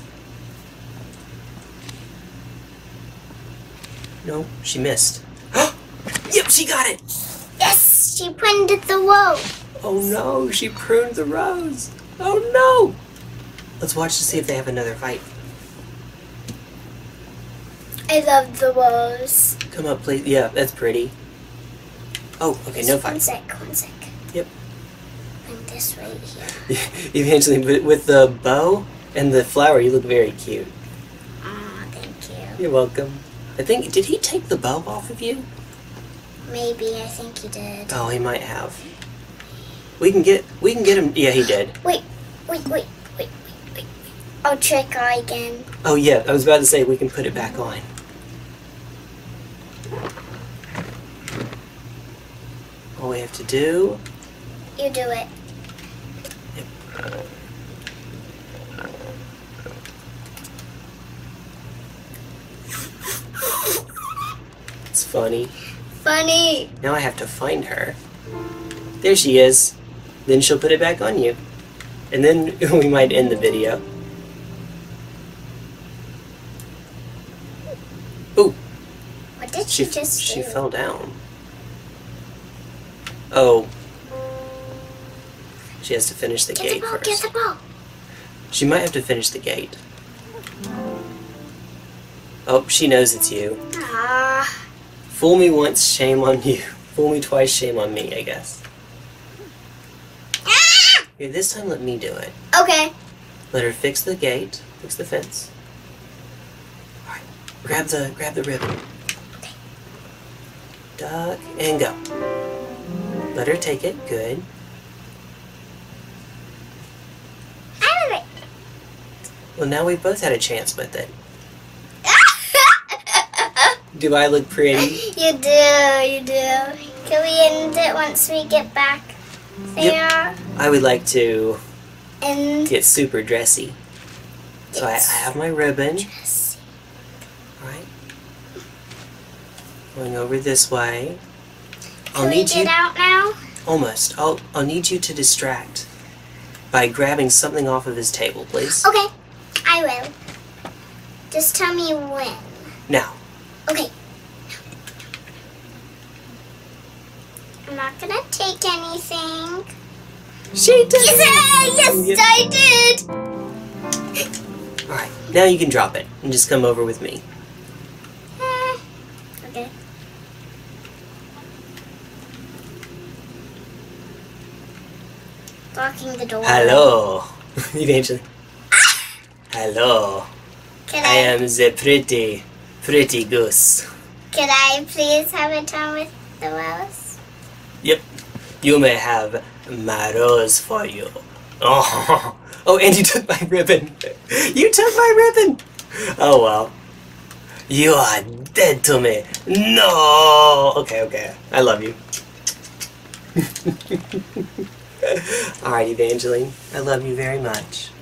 No, she missed. yep, she got it! Yes, she printed the rose. Oh no, she pruned the rose. Oh no! Let's watch to see if they have another fight. I love the rose. Come up, please. Yeah, that's pretty. Oh, okay, no One fight. sec, one sec. This right here. Evangeline, with, with the bow and the flower, you look very cute. Aw, thank you. You're welcome. I think, did he take the bow off of you? Maybe, I think he did. Oh, he might have. We can get, we can get him. Yeah, he did. Wait, wait, wait, wait, wait, wait. I'll trick eye again. Oh yeah, I was about to say we can put it back on. All we have to do. You do it. It's funny. Funny. Now I have to find her. There she is. Then she'll put it back on you. And then we might end the video. Ooh, What did she she, just she do? fell down. Oh. She has to finish the Get gate the ball, first. get the ball. She might have to finish the gate. Oh, she knows it's you. Ah, Fool me once, shame on you. Fool me twice, shame on me, I guess. Ah! Okay, this time let me do it. Okay. Let her fix the gate, fix the fence. Alright, grab the grab the ribbon. Duck and go. Let her take it, good. Out of Well now we've both had a chance with it. Do I look pretty? you do, you do. Can we end it once we get back there? Yep. I would like to And get super dressy. So I, I have my ribbon. Yes. Alright. Going over this way. I'll Can we get you. out now? Almost. I'll, I'll need you to distract by grabbing something off of his table, please. Okay, I will. Just tell me when. Now. Okay. I'm not gonna take anything. She did. Yes, yes, I did. Alright, now you can drop it and just come over with me. Eh, Okay. Locking the door. Hello. Evangeline. Hello. Can I I, am the pretty, pretty goose. can I please have a time with the rose? Yep. You may have my rose for you. Oh, oh, and you took my ribbon. You took my ribbon. Oh well. You are dead to me. No. Okay, okay. I love you. All right, Evangeline. I love you very much. Maybe too.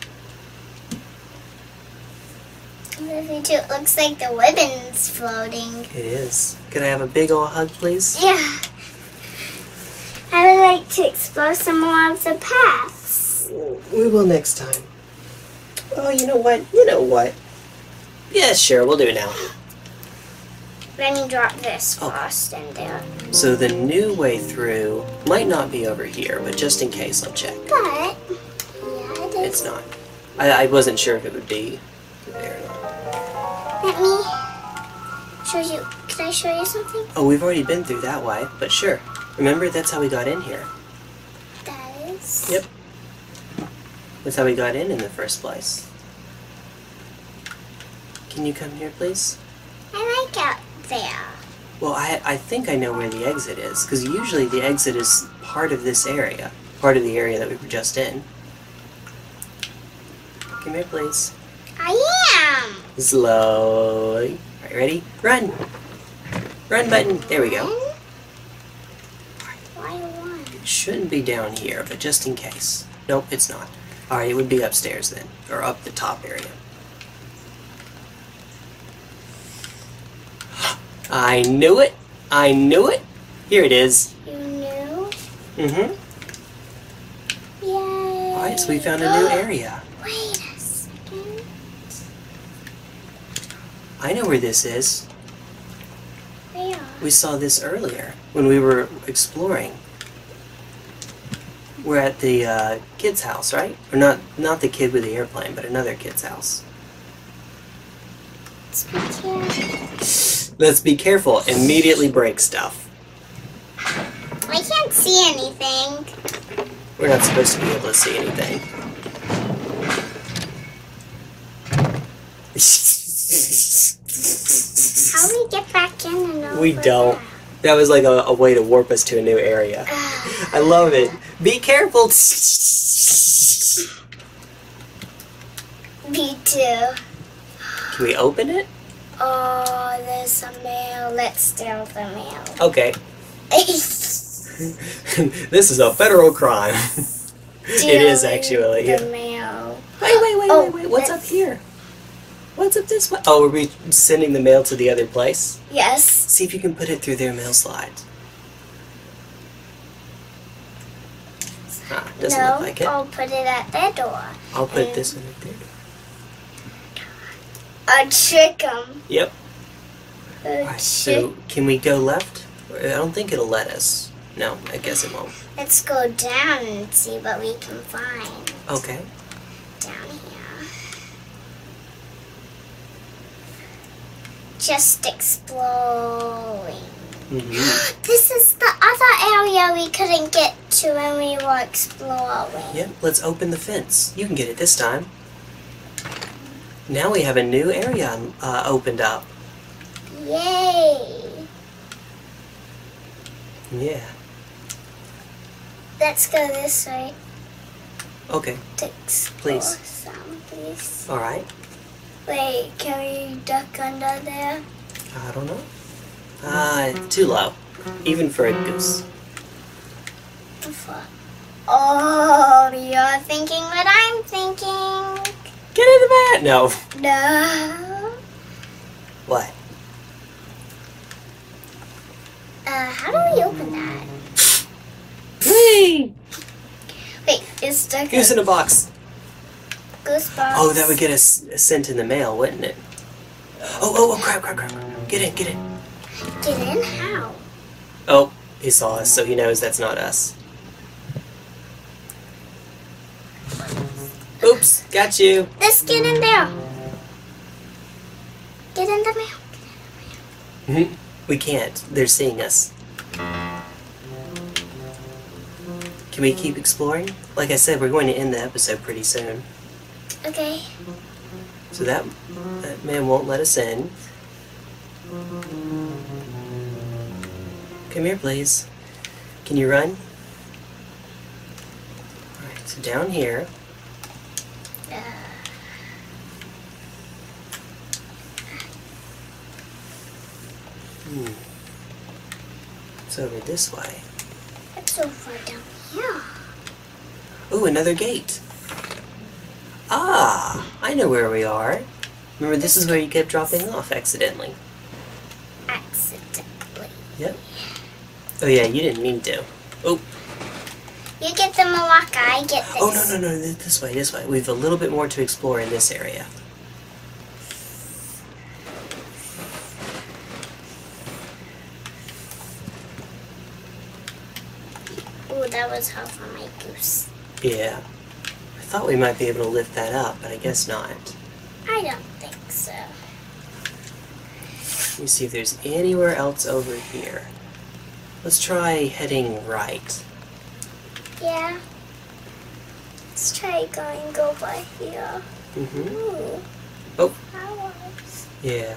It looks like the ribbon's floating. It is. Can I have a big old hug, please? Yeah. I would like to explore some more of the paths. We will next time. Oh, you know what? You know what? Yeah, sure. We'll do it now. Let me drop this oh. Okay. first and there. So the new way through might not be over here, but just in case, I'll check. But, yeah, it It's not. I, I wasn't sure if it would be there or not. Let me show you. Can I show you something? Oh, we've already been through that way, but sure. Remember, that's how we got in here. That is. Yep. That's how we got in in the first place. Can you come here, please? I like out there. Well, I, I think I know where the exit is, because usually the exit is part of this area, part of the area that we were just in. Come here, please. I am. Slowly. Alright, ready? Run! Run button! There we go. It shouldn't be down here, but just in case. Nope, it's not. Alright, it would be upstairs then, or up the top area. I knew it! I knew it! Here it is. You knew? Mm-hmm. Yay. Alright, so we found a new area. Wait a second. I know where this is. Where? We saw this earlier when we were exploring. We're at the uh, kid's house, right? Or not? Not the kid with the airplane, but another kid's house. Let's be careful. Let's be careful. Immediately break stuff. I can't see anything. We're not supposed to be able to see anything. How do we get back in and over we don't. there? That was like a, a way to warp us to a new area. I love it. Be careful. Me too. Can we open it? Oh, there's a mail. Let's steal the mail. Okay. this is a federal crime. it is actually. The Yeah. mail. Wait, wait, wait, Oh, wait, wait. What's up here? What's up this way? Oh, are we sending the mail to the other place? Yes. See if you can put it through their mail slides. Ah, doesn't no, look like it. I'll put it at their door. I'll put and- this one right there. I'll trick them. Yep. Alright, so can we go left? I don't think it'll let us. No, I guess it won't. Let's go down and see what we can find Okay. down here. Just exploring. hmm This is the other area we couldn't get to when we were exploring. Yep, let's open the fence. You can get it this time. Now we have a new area uh, opened up. Yay! Yeah. Let's go this way Okay, Please. some, please. alright. Wait, can we duck under there? I don't know. Ah, too low. Even for a goose. Oh, you're thinking what I'm thinking. Get in the mat! No. No. What? Uh, how do we open that? Wait, is the Goose in a box. Goose box? Oh, that would get us sent in the mail, wouldn't it? Oh, oh, oh, crap, crap, crap, crap. Get in, get in. Get in? How? Oh, he saw us, so he knows that's not us. Oops, got you. Let's get in there. Get in the mail. Mm-hmm. We can't. They're seeing us. Can we keep exploring? Like I said, we're going to end the episode pretty soon. Okay. So that, that man won't let us in. Come here, please. Can you run? Alright, so down here. Uh, Hmm. It's over this way. it's so far down here. Ooh, another gate. Ah, I know where we are. Remember, this is where you kept dropping off accidentally. Accidentally. Yep. Oh yeah, you didn't mean to. Oh, You get the Malacca, I get this. oh no no no! This way, this way. We've a little bit more to explore in this area. Ooh, that was hard for my goose. Yeah. I thought we might be able to lift that up, but I guess not. I don't think so. Let me see if there's anywhere else over here. Let's try heading right. Yeah. Let's try going go by here. Mm-hmm. Ooh. Oh. Flowers. Yeah.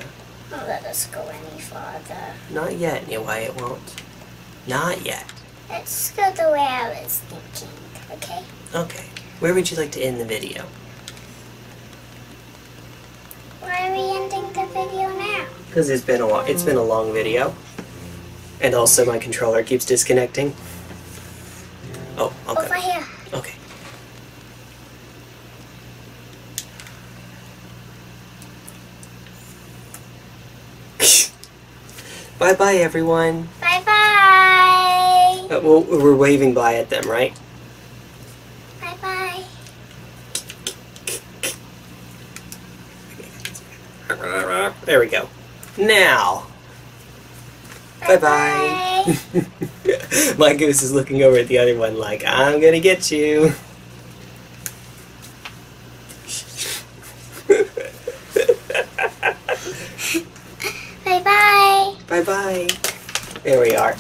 Don't let us go any farther. Not yet, anyway. It won't. Not yet. Let's go the way I was thinking, okay? Okay. Where would you like to end the video? Why are we ending the video now? Because it's been a long, it's been a long video, and also my controller keeps disconnecting. Oh, Over okay. here. Okay. bye bye, everyone. Bye bye. Uh, well, we're waving bye at them, right? Bye bye. There we go. Now. Bye bye. My goose is looking over at the other one like, I'm gonna get you. Bye bye. bye bye. There we are.